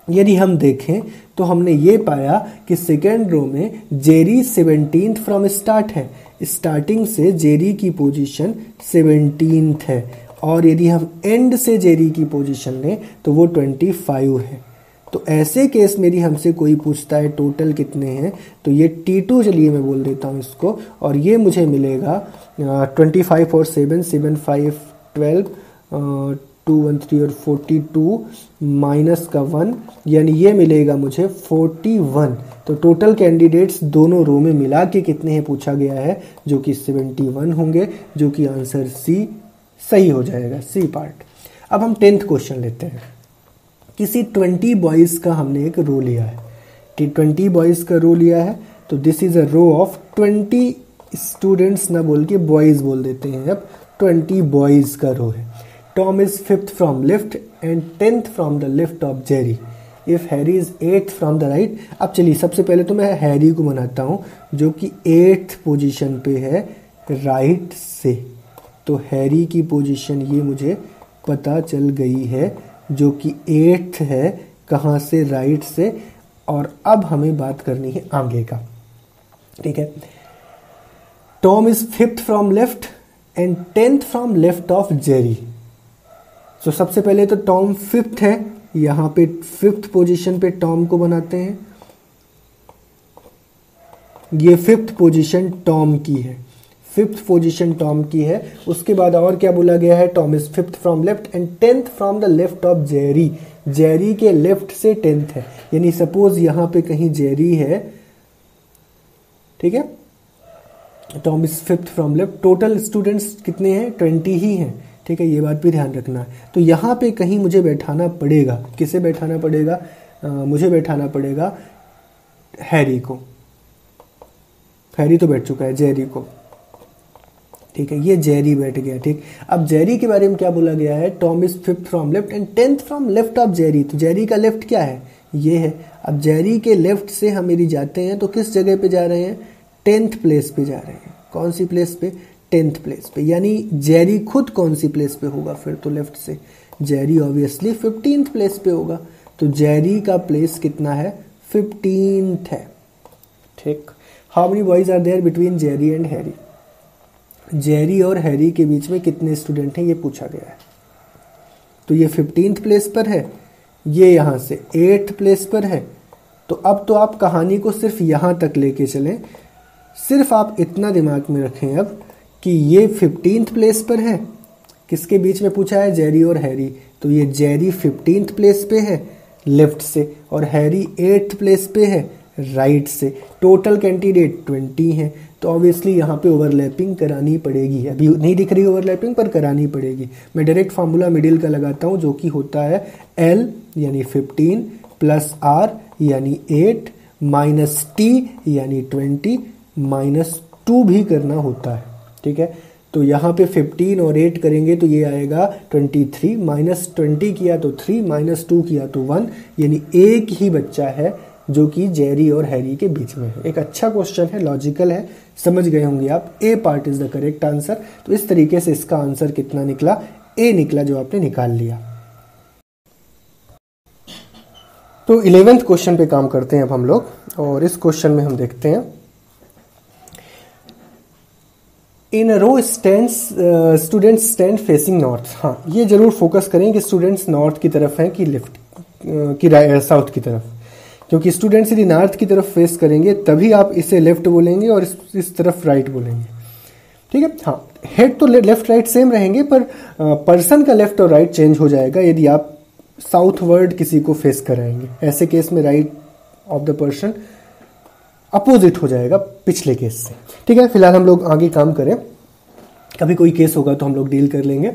यदि हम देखें तो हमने ये पाया कि सेकेंड रो में जेरी सेवनटीन फ्रॉम स्टार्ट है। स्टार्टिंग से जेरी की पोजीशन सेवनटीन है। और यदि हम एंड से जेरी की पोजीशन लें तो वो ट्वेंटी फाइव है। तो ऐसे केस में यदि हमसे कोई पूछता है टोटल कितने हैं तो ये टी टू चलिए मैं बोल देता हूँ इसको। और ये मुझे मिलेगा ट्वेंटी फाइव और seven seven five twelve two one three और फोर्टी टू माइनस का वन यानी ये मिलेगा मुझे फोर्टी वन तो टोटल कैंडिडेट्स दोनों रो में मिला के कितने हैं पूछा गया है, जो कि सेवेंटी वन होंगे, जो कि आंसर सी सही हो जाएगा सी पार्ट अब हम टेंथ क्वेश्चन लेते हैं। किसी ट्वेंटी बॉयज़ का हमने एक रो लिया है। कि ट्वेंटी बॉयज़ का रो लिया है तो this is a row of twenty students ना बोल के बॉयज़ बोल देते हैं अब ट्वेंटी बॉयज़ का रो है। Tom is fifth from left and tenth from the left of Jerry. If Harry is eighth from the right. अब चलिए, सबसे पहले तो मैं हैरी को बनाता हूँ, जो कि एट्थ पोजीशन पे है राइट से तो हैरी की पोजीशन ये मुझे पता चल गई है, जो कि एट्थ है, कहाँ से राइट से, और अब हमें बात करनी है आगे का ठीक है Tom is fifth from left and tenth from left of Jerry so so, सबसे पहले तो टॉम फिफ्थ है। यहाँ पे फिफ्थ पोजीशन पे टॉम को बनाते हैं। ये फिफ्थ पोजीशन टॉम की है। फिफ्थ पोजीशन टॉम की है। उसके बाद और क्या बोला गया है? Tom is fifth from left and tenth from the left of Jerry Jerry के लेफ़्ट से टेंथ है। यानी सपोज़ यहाँ पे कहीं जेरी है। ठीक है? Tom is fifth from left total students कितने हैं? ट्वेंटी ही हैं। ठीक है ये बात भी ध्यान रखना है। तो यहाँ पे कहीं मुझे बैठाना पड़ेगा। किसे बैठाना पड़ेगा? आ, मुझे बैठाना पड़ेगा हैरी को। हैरी तो बैठ चुका है जेरी को। ठीक है ये जेरी बैठ गया ठीक। अब जेरी के बारे में क्या बोला गया है? Tom is fifth from left and tenth from left of Jerry. तो जेरी का लेफ़्ट क्या है? ये है। अब जेरी के लेफ़्ट से हम यदि जाते हैं तो किस जगह पे जा रहे हैं? टेंथ प्लेस पे जा रहे हैं। कौन सी प्लेस पे? टेंथ प्लेस पे। यानी जेरी खुद कौन सी प्लेस पे होगा? फिर तो लेफ़्ट से। जेरी ऑब्वियसली फिफ्टींथ प्लेस पे होगा। तो जेरी का प्लेस कितना है? फिफ्टींथ है। ठीक। How many boys are there between Jerry and Harry Jerry और हैरी के बीच में कितने स्टूडेंट हैं? ये पूछा गया है। तो ये फिफ्टींथ प्लेस पर है। ये यहाँ से एट्थ प्लेस पर है। तो अब तो आप कहानी को सिर्फ़ यहाँ तक लेके चलें। सिर्फ़ आप इतना दिमाग में रखें अब कि ये फिफ्टींथ प्लेस पर है? किसके बीच में पूछा है? जेरी और हैरी। तो ये जेरी फिफ्टींथ प्लेस पे है, लेफ़्ट से, और हैरी एट्थ प्लेस पे है, राइट से। टोटल कैंडिडेट ट्वेंटी हैं। तो ऑब्वियसली यहाँ पे ओवरलैपिंग करानी पड़ेगी। अभी नहीं दिख रही ओवरलैपिंग पर करानी पड़ेगी। मैं डायरेक्ट फार्मूला मिडिल का लगाता हूँ, जो कि होता है एल यानी फिफ्टीन प्लस आर यानी एट माइनस टी यानी ट्वेंटी माइनस टू भी करना होता है। ठीक है? तो यहाँ पे 15 और 8 करेंगे तो ये आएगा 23 थ्री माइनस ट्वेंटी किया तो 3 माइनस टू किया तो 1 यानी एक ही बच्चा है जो कि जेरी और हैरी के बीच में है। एक अच्छा क्वेश्चन है लॉजिकल है, समझ गए होंगे आप। A part is the correct answer तो इस तरीके से इसका आंसर कितना निकला? ए निकला जो आपने निकाल लिया। तो इलेवेंथ क्वेश्चन पे काम करते हैं अब हम लोग, और इस क्वेश्चन में हम देखते हैं। In row stand students stand facing north हाँ ये ज़रूर फोकस करें कि स्टूडेंट्स नॉर्थ की तरफ़ हैं कि लेफ़्ट की साउथ की तरफ़। क्योंकि स्टूडेंट्स यदि नॉर्थ की तरफ़ फेस करेंगे तभी आप इसे लेफ़्ट बोलेंगे और इस, इस तरफ़ राइट बोलेंगे। ठीक है? हाँ हेड तो लेफ़्ट राइट सेम रहेंगे पर पर्सन का लेफ़्ट और राइट चेंज हो जाएगा यदि आप साउथ वर्ड किसी को फेस कराएँगे। ऐसे केस में right of the person opposite हो जाएगा पिछले केस से। ठीक है फ़िलहाल हम लोग आगे काम करें। कभी कोई केस होगा तो हम लोग डील कर लेंगे।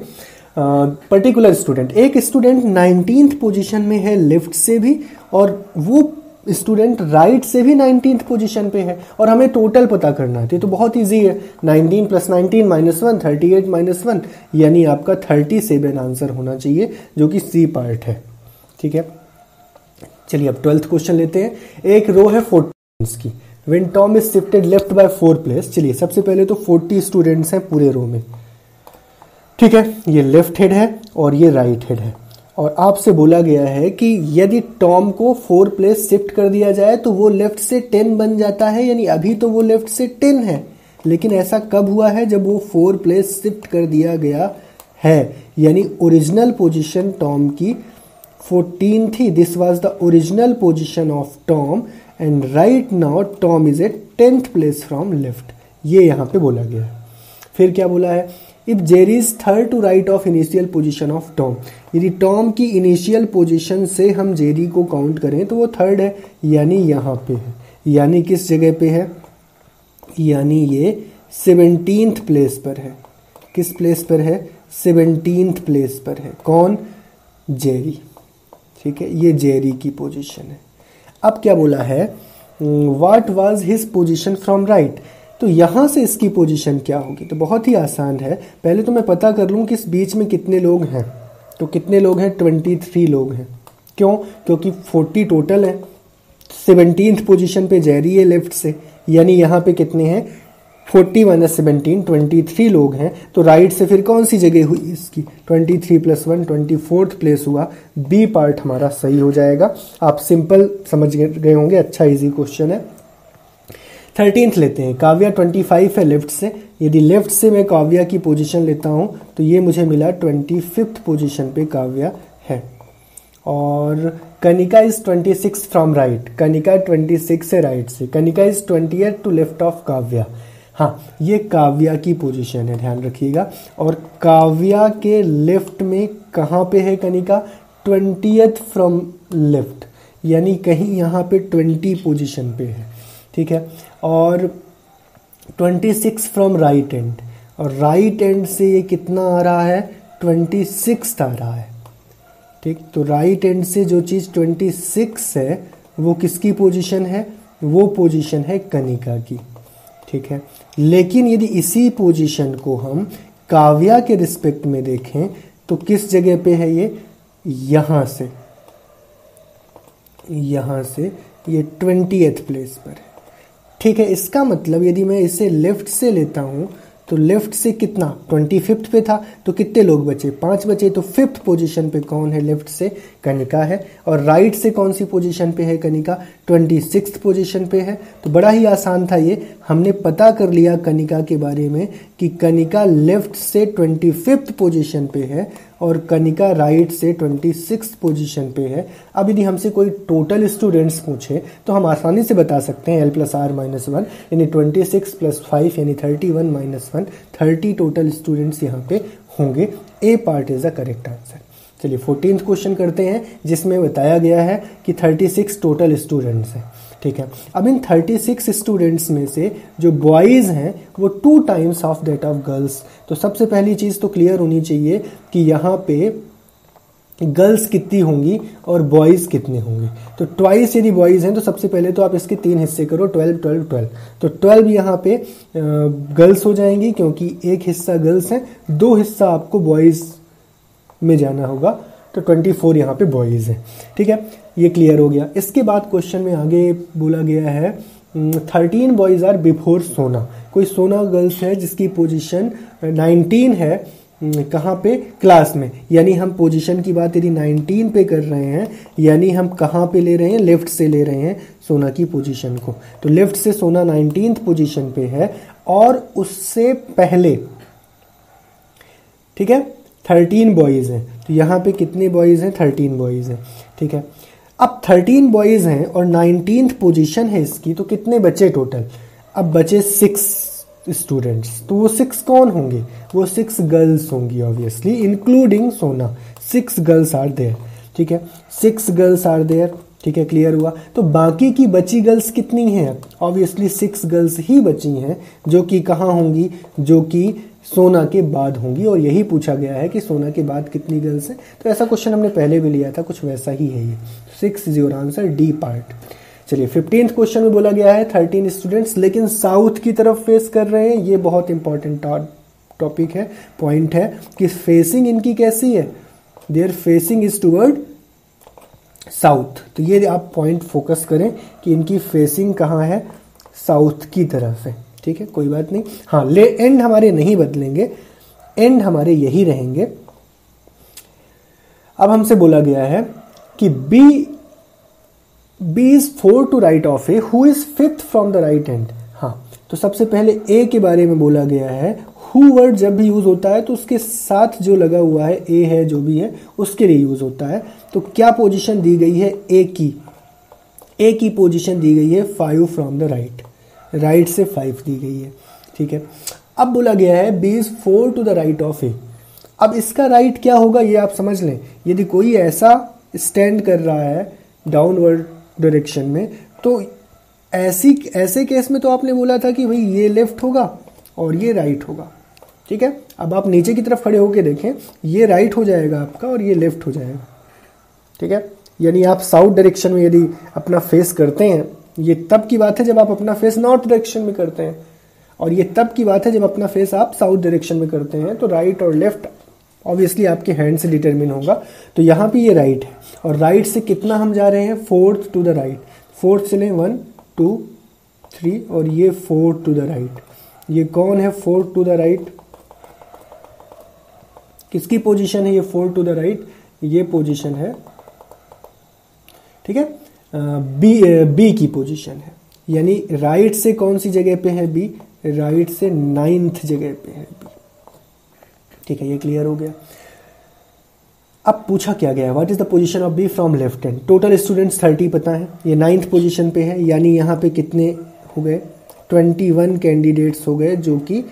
पर्टिकुलर uh, स्टूडेंट एक स्टूडेंट नाइनटीन पोजीशन में है लेफ़्ट से भी और वो स्टूडेंट राइट right से भी नाइनटीन पोजिशन पे है। और हमें टोटल पता करना है। तो बहुत ईजी है। Nineteen plus nineteen minus one thirty eight minus one यानी आपका थर्टी सेवन आंसर होना चाहिए जो कि सी पार्ट है। ठीक है? चलिए अब ट्वेल्थ क्वेश्चन लेते हैं। एक रो है फोर्टी की। When Tom is shifted left by four place चलिए, सबसे पहले तो फोर्टी स्टूडेंट्स हैं पूरे रो में। ठीक है, ये लेफ़्ट हेड है और ये राइट right हेड है। और आपसे बोला गया है कि यदि टॉम को फोर प्लेस शिफ्ट कर दिया जाए तो वो लेफ़्ट से टेन बन जाता है, यानी अभी तो वो लेफ़्ट से टेन है। लेकिन ऐसा कब हुआ है जब वो फोर प्लेस शिफ्ट कर दिया गया है? यानी ओरिजिनल पोजीशन टॉम की फोर्टीन थी। This was the original position of Tom and right now Tom is a tenth place from left ये यहाँ पे बोला गया है। फिर क्या बोला है? If Jerry is third to right of initial position of Tom यदि टॉम की इनिशियल पोजिशन से हम जेरी को काउंट करें तो वो थर्ड है। यानी यहाँ पे है। यानी किस जगह पे है? यानी ये सेवनटींथ प्लेस पर है। किस प्लेस पर है? सेवनटींथ प्लेस पर है। कौन? जेरी ठीक है? ये जेरी की पोजीशन है। अब क्या बोला है? What was his position from right तो यहाँ से इसकी पोजिशन क्या होगी? तो बहुत ही आसान है। पहले तो मैं पता कर लूँ कि इस बीच में कितने लोग हैं। तो कितने लोग हैं? ट्वेंटी थ्री लोग हैं। क्यों? क्योंकि फोर्टी टोटल है। सेवनटीन पोजिशन पे जैरी है लेफ़्ट से। यानी यहाँ पे कितने हैं? Forty minus seventeen, twenty three लोग हैं तो राइट से फिर कौन सी जगह हुई इसकी? Twenty three plus one twenty fourth place हुआ। बी पार्ट हमारा सही हो जाएगा। आप सिंपल समझ गए होंगे अच्छा इजी क्वेश्चन है। थर्टींथ लेते हैं। काव्या ट्वेंटी फाइव है लेफ़्ट से। यदि लेफ़्ट से मैं काव्या की पोजीशन लेता हूँ तो ये मुझे मिला ट्वेंटी फिफ्थ पोजिशन पे काव्या है। और Kanika is twenty six from right Kanika twenty six है राइट से। Kanika is twenty eight to left of Kavya. हाँ ये काव्या की पोजीशन है, ध्यान रखिएगा। और काव्या के लेफ़्ट में कहाँ पे है कनिका? ट्वेंटी फ्रॉम लेफ़्ट यानी कहीं यहाँ पे ट्वेंटी पोजीशन पे है, ठीक है? और 26 फ्रॉम राइट एंड और राइट एंड से ये कितना आ रहा है? 26 आ रहा है, ठीक? तो राइट एंड से जो चीज़ 26 है, वो किसकी पोजीशन है? वो पोजीशन है कनिका की, ठीक है? लेकिन यदि इसी पोजीशन को हम काव्या के रिस्पेक्ट में देखें तो किस जगह पे है ये? यहाँ से। यहाँ से ये ट्वेंटी एथ प्लेस पर है। ठीक है, इसका मतलब यदि मैं इसे लेफ़्ट से लेता हूँ तो लेफ़्ट से कितना? ट्वेंटी फिफ्थ पे था। तो कितने लोग बचे? पाँच बचे। तो फिफ्थ पोजीशन पे कौन है लेफ़्ट से? कनिका है। और राइट से कौन सी पोजीशन पे है कनिका? ट्वेंटी सिक्स पोजिशन पे है। तो बड़ा ही आसान था ये। हमने पता कर लिया कनिका के बारे में कि कनिका लेफ़्ट से ट्वेंटी फिफ्थ पोजिशन पे है और कनिका राइट से ट्वेंटी सिक्स पोजिशन पे है। अब यदि हमसे कोई टोटल स्टूडेंट्स पूछे तो हम आसानी से बता सकते हैं L plus R minus one यानी ट्वेंटी सिक्स प्लस फाइव यानी thirty one minus one thirty total students यहाँ पे होंगे। A part is the correct answer चलिए फोर्टीन क्वेश्चन करते हैं, जिसमें बताया गया है कि थर्टी सिक्स टोटल स्टूडेंट्स हैं। ठीक है? अब इन 36 स्टूडेंट्स में से जो बॉयज़ हैं, वो two times of that of girls तो सबसे पहली चीज़ तो क्लियर होनी चाहिए कि यहाँ पे गर्ल्स कितनी होंगी और बॉयज़ कितने होंगे। तो ट्वाइस यदि बॉयज़ हैं तो सबसे पहले तो आप इसके तीन हिस्से करो ट्वेल्व ट्वेल्व ट्वेल्व तो ट्वेल्व यहाँ पे गर्ल्स हो जाएँगी, क्योंकि एक हिस्सा गर्ल्स है, दो हिस्सा आपको बॉयज़ में जाना होगा। तो ट्वेंटी फोर यहाँ पे बॉयज़ है। ठीक है? ये क्लियर हो गया। इसके बाद क्वेश्चन में आगे बोला गया है थर्टीन बॉयज़ आर बिफोर सोना कोई सोना गर्ल्स है जिसकी पोजीशन नाइनटीन है कहाँ पे? क्लास में। यानी हम पोजीशन की बात यदि 19 पे कर रहे हैं, यानी हम कहाँ पे ले रहे हैं? लेफ़्ट से ले रहे हैं सोना की पोजीशन को। तो लेफ़्ट से सोना नाइनटीन पोजीशन पे है और उससे पहले, ठीक है? थर्टीन बॉयज़ हैं। तो यहाँ पे कितने बॉयज़ हैं? थर्टीन बॉयज़ हैं। ठीक है? अब थर्टीन बॉयज़ हैं और नाइनटीन पोजीशन है इसकी तो कितने बचे टोटल अब बचे सिक्स स्टूडेंट्स तो वो सिक्स कौन होंगे? वो सिक्स गर्ल्स होंगी obviously including Sona six girls are there ठीक है? सिक्स गर्ल्स आर देयर ठीक है? क्लियर हुआ? तो बाकी की बची गर्ल्स कितनी हैं? ऑब्वियसली सिक्स गर्ल्स ही बची हैं, जो कि कहाँ होंगी? जो कि सोना के बाद होंगी और यही पूछा गया है कि सोना के बाद कितनी गर्ल्स हैं। तो ऐसा क्वेश्चन हमने पहले भी लिया था, कुछ वैसा ही है ये। Six is your answer D part चलिए फिफ्टींथ क्वेश्चन में बोला गया है थर्टीन स्टूडेंट्स लेकिन साउथ की तरफ़ फेस कर रहे हैं। ये बहुत इंपॉर्टेंट टॉपिक है पॉइंट है कि फेसिंग इनकी कैसी है? Their facing is toward south तो ये आप पॉइंट फोकस करें कि इनकी फेसिंग कहाँ है? साउथ की तरफ़ है। ठीक है, कोई बात नहीं। हाँ ले एंड हमारे नहीं बदलेंगे एंड हमारे यही रहेंगे। अब हमसे बोला गया है कि B B is four to right of A who is fifth from the right hand हाँ तो सबसे पहले ए के बारे में बोला गया है हु वर्ड जब भी यूज़ होता है तो उसके साथ जो लगा हुआ है ए है, जो भी है, उसके लिए यूज़ होता है। तो क्या पोजीशन दी गई है ए की? ए की पोजीशन दी गई है five from the right right से फाइव दी गई है, ठीक है? अब बोला गया है B is four to the right of A. अब इसका राइट क्या होगा ये आप समझ लें। यदि कोई ऐसा स्टैंड कर रहा है डाउनवर्ड डायरेक्शन में तो ऐसी, ऐसे केस में तो आपने बोला था कि भाई ये लेफ़्ट होगा और ये राइट होगा, ठीक है? अब आप नीचे की तरफ़ खड़े होकर देखें, ये राइट हो जाएगा आपका और ये लेफ़्ट हो जाएगा, ठीक है? यानी आप साउथ डायरेक्शन में यदि अपना फेस करते हैं ये तब की बात है जब आप अपना फेस नॉर्थ डायरेक्शन में करते हैं। और ये तब की बात है जब अपना फेस आप साउथ डायरेक्शन में करते हैं तो राइट और लेफ़्ट ऑब्वियसली आपके हैंड से डिटरमिन होगा। तो यहाँ पे ये राइट है। और राइट से कितना हम जा रहे हैं? Fourth to the right fourth से लें वन टू थ्री और ये फोर्थ टू द राइट ये कौन है? फोर्थ टू द राइट किसकी पोजीशन है ये फोर टू द राइट ये पोजीशन है, ठीक है? बी बी की पोजीशन है। यानी राइट से कौन सी जगह पे है बी राइट से नाइन्थ जगह पे है बी ठीक है, ये क्लियर हो गया। अब पूछा क्या गया? What is the position of B from left hand total students thirty पता है। ये नाइन्थ पोजीशन पे है। यानी यहाँ पे कितने हो गए? ट्वेंटी वन कैंडिडेट्स हो गए जो कि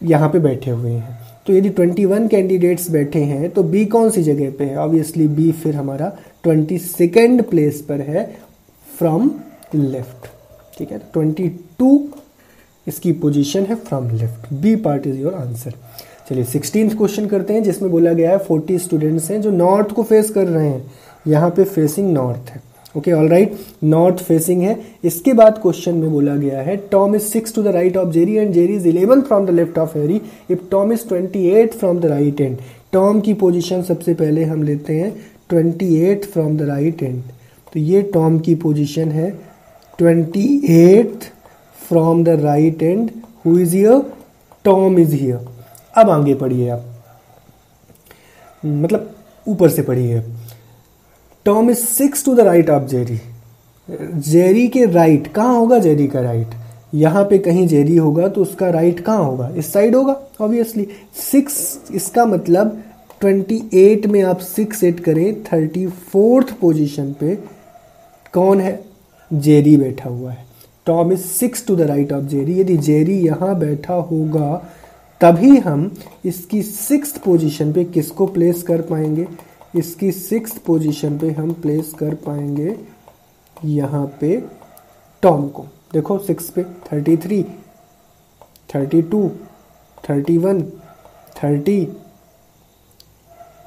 यहाँ पे बैठे हुए हैं। तो यदि 21 कैंडिडेट्स बैठे हैं तो बी कौन सी जगह पे है? ऑब्वियसली बी फिर हमारा ट्वेंटी सेकेंड प्लेस पर है फ्रॉम लेफ़्ट ठीक है, ट्वेंटी टू इसकी पोजीशन है from left B part is your answer चलिए सिक्सटीन क्वेश्चन करते हैं, जिसमें बोला गया है फोर्टी स्टूडेंट्स हैं जो नॉर्थ को फेस कर रहे हैं। यहाँ पे फेसिंग नॉर्थ है। Okay all right north facing है। इसके बाद क्वेश्चन में बोला गया है Tom is six to the right of Jerry and Jerry is eleven from the left of Harry if Tom is twenty eight from the right and Tom की position सबसे पहले हम लेते हैं twenty eight from the right end. तो ये Tom की position है। Twenty eight from the right end. Who is here? Tom is here. अब आगे पढ़िए आप। मतलब ऊपर से पढ़िए। Tom is six to the right of Jerry. Jerry के राइट, कहाँ होगा जेरी का राइट? यहाँ पे कहीं जेरी होगा तो उसका राइट कहाँ होगा? इस साइड होगा ऑब्वियसली सिक्स, इसका मतलब ट्वेंटी एट में आप सिक्स एट करें थर्टी फोर्थ पोजिशन पे कौन है? जेरी बैठा हुआ है। Tom is six to the right of Jerry यदि जेरी यहाँ बैठा होगा, तभी हम इसकी सिक्स पोजिशन पे किसको प्लेस कर पाएँगे? इसकी सिक्स पोजीशन पे हम प्लेस कर पाएँगे यहाँ पे टॉम को। देखो सिक्स पे thirty three thirty two thirty one thirty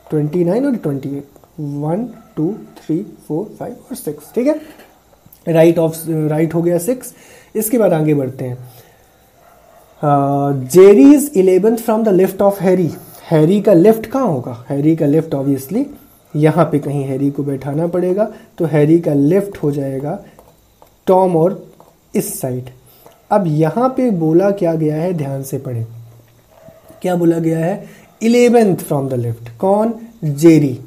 twenty nine और twenty eight one two three four five और सिक्स ठीक है? राइट ऑफ़ राइट हो गया सिक्स इसके बाद आगे बढ़ते हैं। Jerry is eleventh from the left of Harry Harry का लेफ़्ट कहाँ होगा? हैरी का लेफ़्ट ऑब्वियसली यहाँ पे कहीं हैरी को बैठाना पड़ेगा तो हैरी का लेफ़्ट हो जाएगा टॉम और इस साइड अब यहाँ पे बोला क्या गया है? ध्यान से पढ़े। क्या बोला गया है? इलेवेंथ फ्रॉम द लेफ़्ट कौन? जेरी।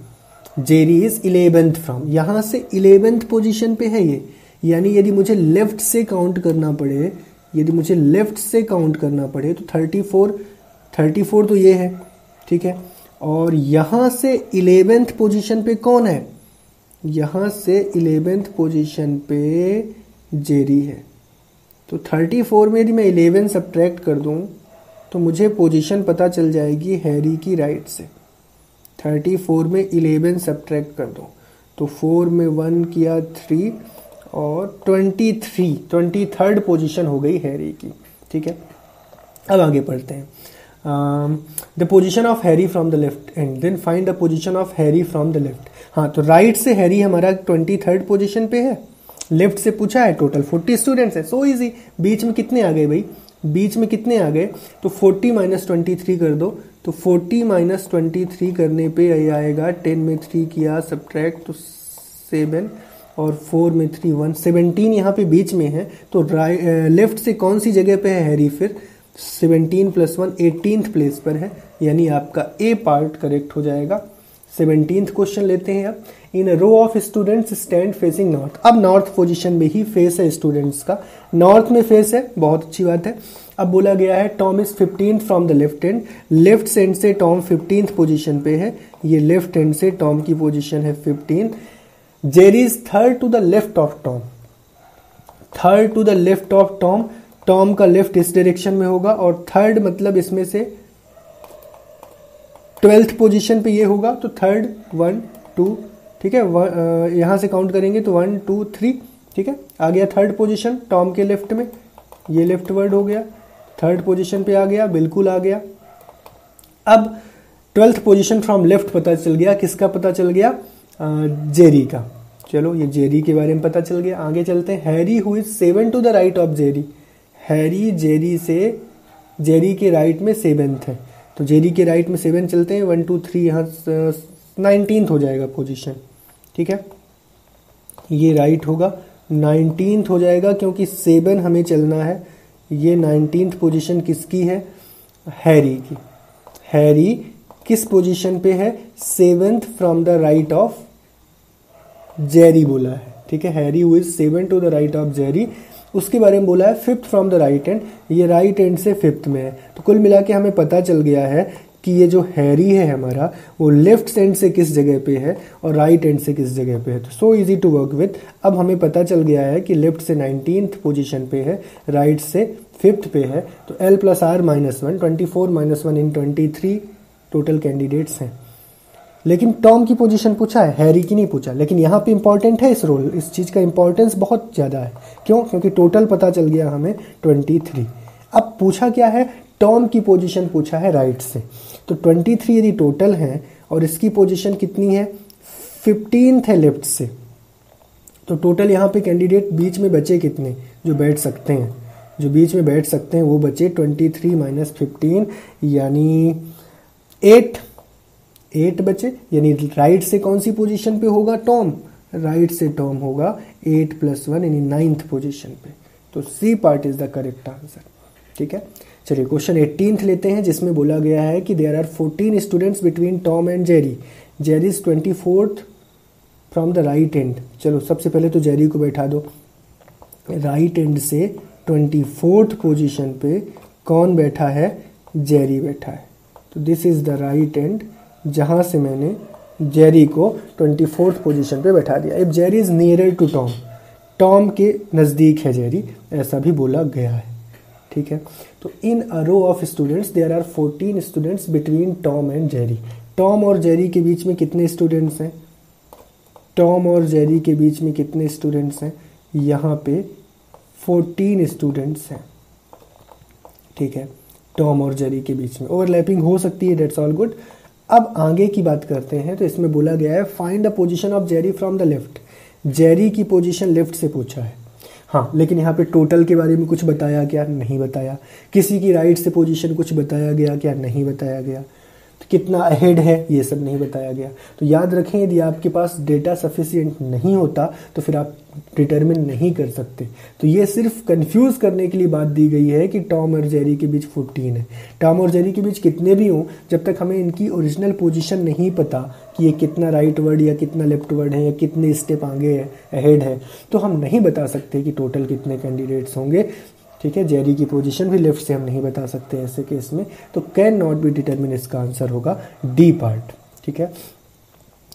जेरी इज़ इलेवेंथ फ्रॉम यहाँ से इलेवेंथ पोजीशन पे है ये। यानी यदि मुझे लेफ़्ट से काउंट करना पड़े, यदि मुझे लेफ़्ट से काउंट करना पड़े तो थर्टी फोर थर्टी फोर तो ये है। ठीक है? और यहाँ से इलेवेंथ पोजीशन पे कौन है? यहाँ से इलेवेंथ पोजीशन पे जेरी है। तो थर्टी फोर में यदि मैं इलेवन सब्ट्रैक्ट कर दूँ तो मुझे पोजीशन पता चल जाएगी हैरी की राइट से। थर्टी फोर में इलेवन सब्ट्रैक्ट कर दो। तो फोर में वन किया थ्री और twenty three twenty third position हो गई हैरी की। ठीक है? अब आगे पढ़ते हैं। The position of Harry from the left end then find the position of Harry from the left हाँ तो राइट right से हैरी हमारा ट्वेंटी थर्ड पोजिशन पे है। लेफ़्ट से पूछा है टोटल फोर्टी स्टूडेंट्स है। सो so इजी बीच में कितने आ गए भाई? बीच में कितने आ गए? तो 40 माइनस ट्वेंटी कर दो। तो 40 माइनस ट्वेंटी करने पे ये आएगा 10 में 3 किया सब्ट्रैक्ट तो 7 और 4 में 3 1 17 यहाँ पे बीच में है। तो लेफ़्ट से कौन सी जगह पे है हैरी फिर? 17 प्लस वन एटीन प्लेस पर है। यानी आपका ए पार्ट करेक्ट हो जाएगा। सेवनटीन क्वेश्चन लेते हैं अब। In row of students stand facing north अब नॉर्थ पोजीशन में ही फेस है स्टूडेंट्स का। नॉर्थ में फेस है, बहुत अच्छी बात है। अब बोला गया है Tom is fifteen from the left end left end से टॉम फिफ्टीन पोजीशन पे है। ये लेफ़्ट एंड से टॉम की पोजीशन है fifteen Jerry is third to the left of Tom third to the left of Tom Tom का left इस direction में होगा और थर्ड मतलब इसमें से ट्वेल्थ पोजीशन पे ये होगा। तो थर्ड वन टू ठीक है यहाँ से काउंट करेंगे तो वन टू थ्री ठीक है? आ गया थर्ड पोजीशन टॉम के लेफ़्ट में। ये लेफ़्ट वर्ड हो गया। थर्ड पोजीशन पे आ गया, बिल्कुल आ गया। अब ट्वेल्थ पोजीशन फ्रॉम लेफ़्ट पता चल गया। किसका पता चल गया? जेरी का। चलो, ये जेरी के बारे में पता चल गया। आगे चलते हैं। Harry who is seven to the right of Jerry Harry Jerry से जेरी के राइट में सेवेंथ है। तो जेरी के राइट में सेवन चलते हैं। वन टू थ्री यहाँ नाइनटीन हो जाएगा पोजीशन ठीक है? ये राइट होगा। नाइनटीन हो जाएगा क्योंकि सेवन हमें चलना है। ये नाइनटीन पोजीशन किसकी है? हैरी की। हैरी किस पोजीशन पे है? Seventh from the right of Jerry बोला है, ठीक है? Harry who is seven to the right of Jerry उसके बारे में बोला है fifth from the right end ये राइट right एंड से फिफ्थ में है। तो कुल मिला के हमें पता चल गया है कि ये जो हैरी है हमारा, वो लेफ़्ट एंड से किस जगह पे है और राइट एंड से किस जगह पे है? तो so easy to work with अब हमें पता चल गया है कि लेफ़्ट से नाइनटीन पोजिशन पे है राइट से फिफ्थ पे है तो L plus R minus one twenty four minus one इन ट्वेंटी थ्री टोटल कैंडिडेट्स हैं। लेकिन टॉम की पोजीशन पूछा है हैरी की नहीं पूछा, लेकिन यहाँ पे इंपॉर्टेंट है इस रोल इस चीज़ का इंपॉर्टेंस बहुत ज़्यादा है। क्यों? क्योंकि टोटल पता चल गया हमें ट्वेंटी थ्री अब पूछा क्या है? टॉम की पोजीशन पूछा है राइट से। तो ट्वेंटी थ्री यदि टोटल है और इसकी पोजीशन कितनी है? फिफ्टीन है लेफ़्ट से। तो टोटल यहाँ पे कैंडिडेट बीच में बचे कितने? जो बैठ सकते हैं। जो बीच में बैठ सकते हैं वो बचे ट्वेंटी थ्री माइनस फिफ्टीन, यानी एट। एट बचे, यानी राइट से कौन सी पोजीशन पे होगा? टॉम राइट से टॉम होगा एट प्लस वन, यानी नाइन्थ पोजीशन पे। तो C part is the correct answer. ठीक है? चलिए क्वेश्चन एटीन लेते हैं, जिसमें बोला गया है कि there are fourteen students between Tom and Jerry Jerry is twenty fourth from the right end चलो, सबसे पहले तो जेरी को बैठा दो। राइट एंड से ट्वेंटी फोर्थ पोजिशन पे कौन बैठा है? जेरी बैठा है। तो this is the right end जहाँ से मैंने जेरी को ट्वेंटी फोर्थ पोजिशन पर बैठा दिया। If Jerry is nearer to Tom Tom के नज़दीक है जेरी ऐसा भी बोला गया है। ठीक है? तो in a row of students there are fourteen students between Tom and Jerry Tom और जेरी के बीच में कितने स्टूडेंट्स हैं? टॉम और जेरी के बीच में कितने स्टूडेंट्स हैं? यहाँ पे फोर्टीन स्टूडेंट्स हैं। ठीक है? टॉम और जेरी के बीच में। ओवरलैपिंग हो सकती है डेट्स ऑल गुड अब आगे की बात करते हैं तो इसमें बोला गया है find the position of Jerry from the left Jerry की पोजीशन लेफ़्ट से पूछा है। हाँ लेकिन यहाँ पे टोटल के बारे में कुछ बताया क्या नहीं बताया। किसी की राइट से पोजीशन कुछ बताया गया क्या, नहीं बताया गया। तो कितना अहेड है, ये सब नहीं बताया गया। तो याद रखें, यदि आपके पास डेटा सफिशियंट नहीं होता तो फिर आप डिटरमिन नहीं कर सकते। तो ये सिर्फ़ कंफ्यूज करने के लिए बात दी गई है कि टॉम और जेरी के बीच 14 है। टॉम और जेरी के बीच कितने भी हों, जब तक हमें इनकी ओरिजिनल पोजीशन नहीं पता कि ये कितना राइट वर्ड या कितना लेफ़्ट वर्ड है या कितने स्टेप आगे है अहेड है तो हम नहीं बता सकते कि टोटल कितने कैंडिडेट्स होंगे। ठीक है जेरी की पोजीशन भी लेफ़्ट से हम नहीं बता सकते ऐसे केस में। तो कैन नॉट बी डिटर्मिन इसका आंसर होगा डी पार्ट ठीक है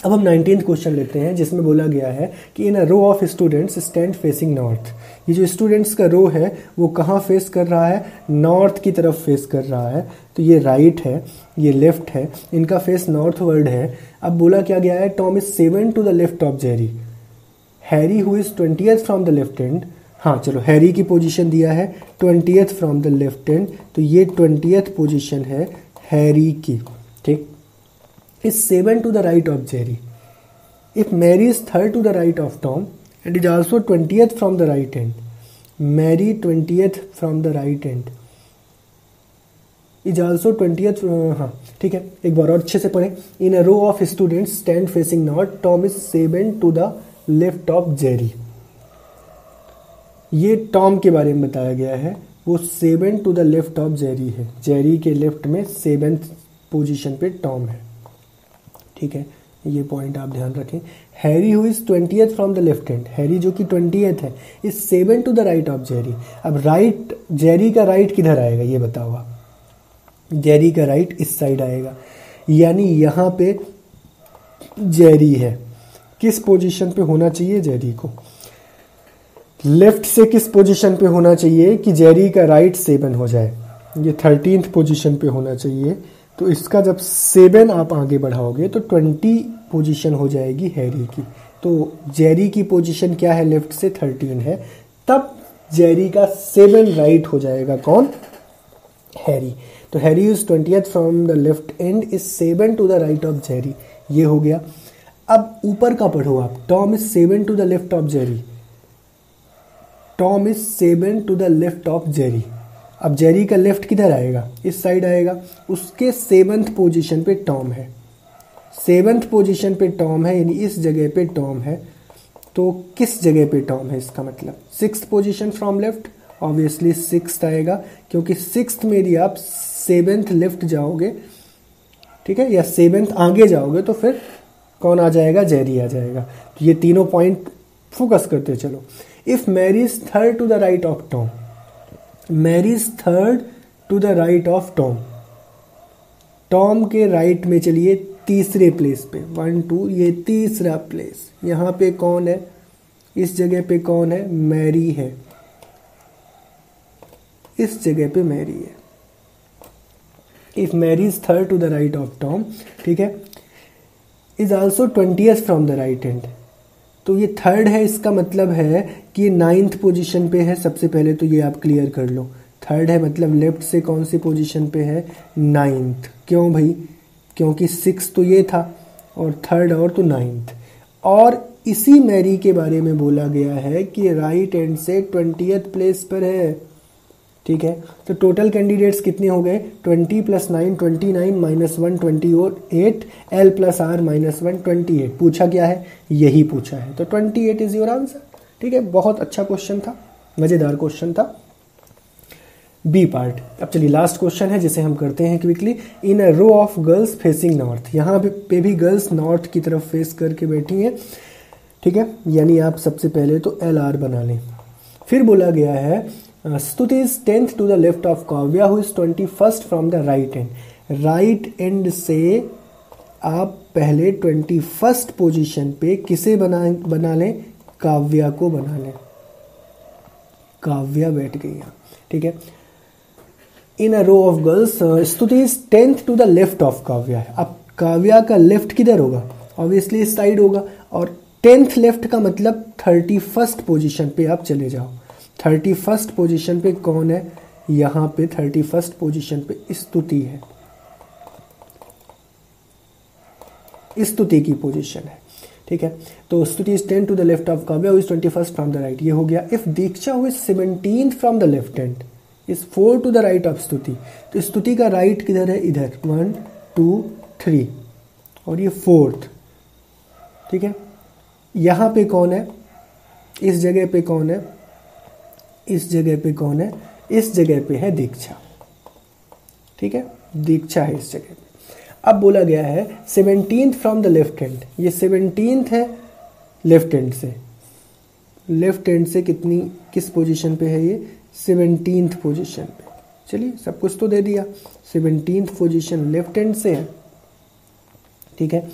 अब हम नाइनटीन क्वेश्चन लेते हैं, जिसमें बोला गया है कि in a row of students stand facing north ये जो स्टूडेंट्स का रो है, वो कहाँ फेस कर रहा है? नॉर्थ की तरफ़ फेस कर रहा है। तो ये राइट right है, ये लेफ़्ट है। इनका फेस नॉर्थ वर्ड है। अब बोला क्या गया है? Tom is seven to the left of Jerry Harry who is twenty from the left end हाँ चलो हैरी की पोजीशन दिया है twentieth from the left end तो ये ट्वेंटियथ पोजीशन है हैरी की, ठीक? Is seven to the right of Jerry if Mary is third to the right of Tom and is also twentieth from the right end Mary twentieth from the right end is also twentieth हाँ ठीक है, एक बार और अच्छे से पढ़े। In a row of students stand facing north Tom is seven to the left of Jerry ये टॉम के बारे में बताया गया है। वो seven to the left of Jerry है। जेरी के लेफ़्ट में सेवेंथ पोजीशन पे टॉम है। ठीक है? ये पॉइंट आप ध्यान रखें। Harry who is twenty from the left hand Harry जो कि ट्वेंटी है is seven to the right of Jerry अब राइट जेरी का राइट किधर आएगा? ये बताओ आप। जेरी का राइट इस साइड आएगा। यानी यहाँ पे जेरी है। किस पोजीशन पे होना चाहिए जेरी को? लेफ़्ट से किस पोजीशन पे होना चाहिए कि जेरी का राइट सेवन हो जाए? ये थर्टींथ पोजीशन पे होना चाहिए। तो इसका जब सेवन आप आगे बढ़ाओगे तो ट्वेंटी पोजीशन हो जाएगी हैरी की। तो जेरी की पोजीशन क्या है? लेफ़्ट से थर्टीन है। तब जेरी का सेवन राइट हो जाएगा कौन? हैरी। तो Harry is twenty from the left and is seven to the right of Jerry. ये हो गया। अब ऊपर का पढ़ो आप। Tom is seven to the left of Jerry. Tom is seven to the left of Jerry. अब जेरी का लेफ़्ट किधर आएगा? इस साइड आएगा। उसके सेवंथ पोजीशन पे टॉम है। सेवंथ पोजीशन पे टॉम है, यानी इस जगह पे टॉम है। तो किस जगह पे टॉम है इसका मतलब? Six position from left, obviously six आएगा, क्योंकि सिक्स में यदि आप सेवेंथ लेफ़्ट जाओगे, ठीक है, या सेवेंथ आगे जाओगे तो फिर कौन आ जाएगा? जेरी आ जाएगा। तो ये तीनों पॉइंट फोकस करते चलो। If Mary is third to the right of Tom. Mary third to the right of Tom Tom के राइट right में चलिए तीसरे प्लेस पे. वन टू ये तीसरा प्लेस यहाँ पे कौन है? इस जगह पे कौन है? मैरी है. इस जगह पे मैरी है. If Mary is third to the right of Tom ठीक है? Is also twenty from the right hand तो ये थर्ड है, इसका मतलब है कि ये नाइन्थ पोजिशन पे है, सबसे पहले तो ये आप क्लियर कर लो। थर्ड है मतलब लेफ़्ट से कौन सी पोजिशन पे है? नाइन्थ क्यों भाई? क्योंकि सिक्स तो ये था और थर्ड और तो नाइन्थ और इसी मैरी के बारे में बोला गया है कि राइट एंड से ट्वेंटियथ प्लेस पर है। ठीक है? तो टोटल कैंडिडेट्स कितने हो गए? 20 plus nine twenty nine minus one twenty eight L plus R minus one twenty eight पूछा क्या है? यही पूछा है। तो 28 एट इज़ योर आंसर ठीक है? बहुत अच्छा क्वेश्चन था। मज़ेदार क्वेश्चन था। बी पार्ट अब चलिए लास्ट क्वेश्चन है, जिसे हम करते हैं quickly in a row of girls facing north यहाँ पे भी गर्ल्स नॉर्थ की तरफ़ फेस करके बैठी हैं। ठीक है? यानी आप सबसे पहले तो एल आर बना लें। फिर बोला गया है Stuti is tenth to the left of Kavya who is twenty first from the right end right end से आप पहले ट्वेंटी फ़र्स्ट पोजिशन पे किसे बना बना लें? काव्या को बना लें। काव्या बैठ गई यहाँ। ठीक है? In a row of girls Stuti is tenth to the left of Kavya अब काव्या का लेफ़्ट किधर होगा? ऑब्वियसली इस साइड होगा। और टेंथ लेफ़्ट का मतलब थर्टी फ़र्स्ट पोजिशन पे आप चले जाओ। थर्टी फ़र्स्ट पोजिशन पे कौन है? यहाँ पे थर्टी फ़र्स्ट पोजिशन पे स्तुति है। स्तुति की पोजिशन है। ठीक है? तो Stuti is ten to the left of Kavya is twenty first from the right ये हो गया। इफ़ दीक्षा हुई seventeen from the left hand is four to the right of Stuti तो स्तुति का राइट किधर है? इधर। वन टू थ्री और ये फोर्थ ठीक है? यहाँ पे कौन है? इस जगह पे कौन है? इस जगह पे कौन है? इस जगह पे है दीक्षा। ठीक है? दीक्षा है इस जगह पे। अब बोला गया है seventeen from the left hand ये सेवनटीन है लेफ़्ट हैंड से। लेफ़्ट हैंड से कितनी, किस पोजीशन पे है ये? सेवनटीन पोजीशन पे। चलिए, सब कुछ तो दे दिया। सेवनटीन पोजीशन लेफ़्ट हैंड से है। ठीक है?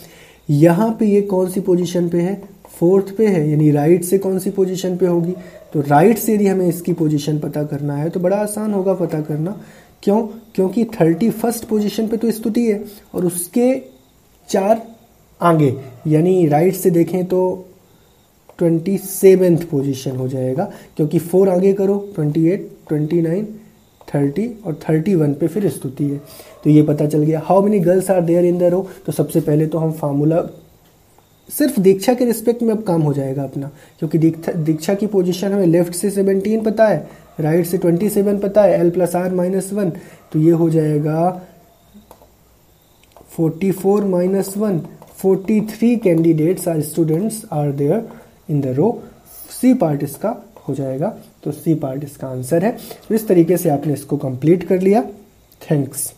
यहाँ पे ये कौन सी पोजीशन पे है? फोर्थ पे है, यानी राइट से कौन सी पोजीशन पे होगी? तो राइट से यदि हमें इसकी पोजीशन पता करना है तो बड़ा आसान होगा पता करना। क्यों? क्योंकि थर्टी फ़र्स्ट पोजिशन पे तो स्तुति है, और उसके चार आगे, यानी राइट से देखें तो ट्वेंटी सेवेंथ पोजिशन हो जाएगा, क्योंकि फोर आगे करो twenty eight twenty nine thirty और थर्टी वन पे फिर स्तुति है। तो ये पता चल गया। How many girls are there in the row तो सबसे पहले तो हम फार्मूला सिर्फ़ दीक्षा के रिस्पेक्ट में अब काम हो जाएगा अपना, क्योंकि दीक्षा की पोजीशन हमें लेफ़्ट से सेवनटीन पता है राइट से ट्वेंटी सेवन पता है L plus R minus one तो ये हो जाएगा forty four minus one forty three candidates are students are there in the row C part इसका हो जाएगा तो सी पार्ट इसका आंसर है। तो इस तरीके से आपने इसको कंप्लीट कर लिया। थैंक्स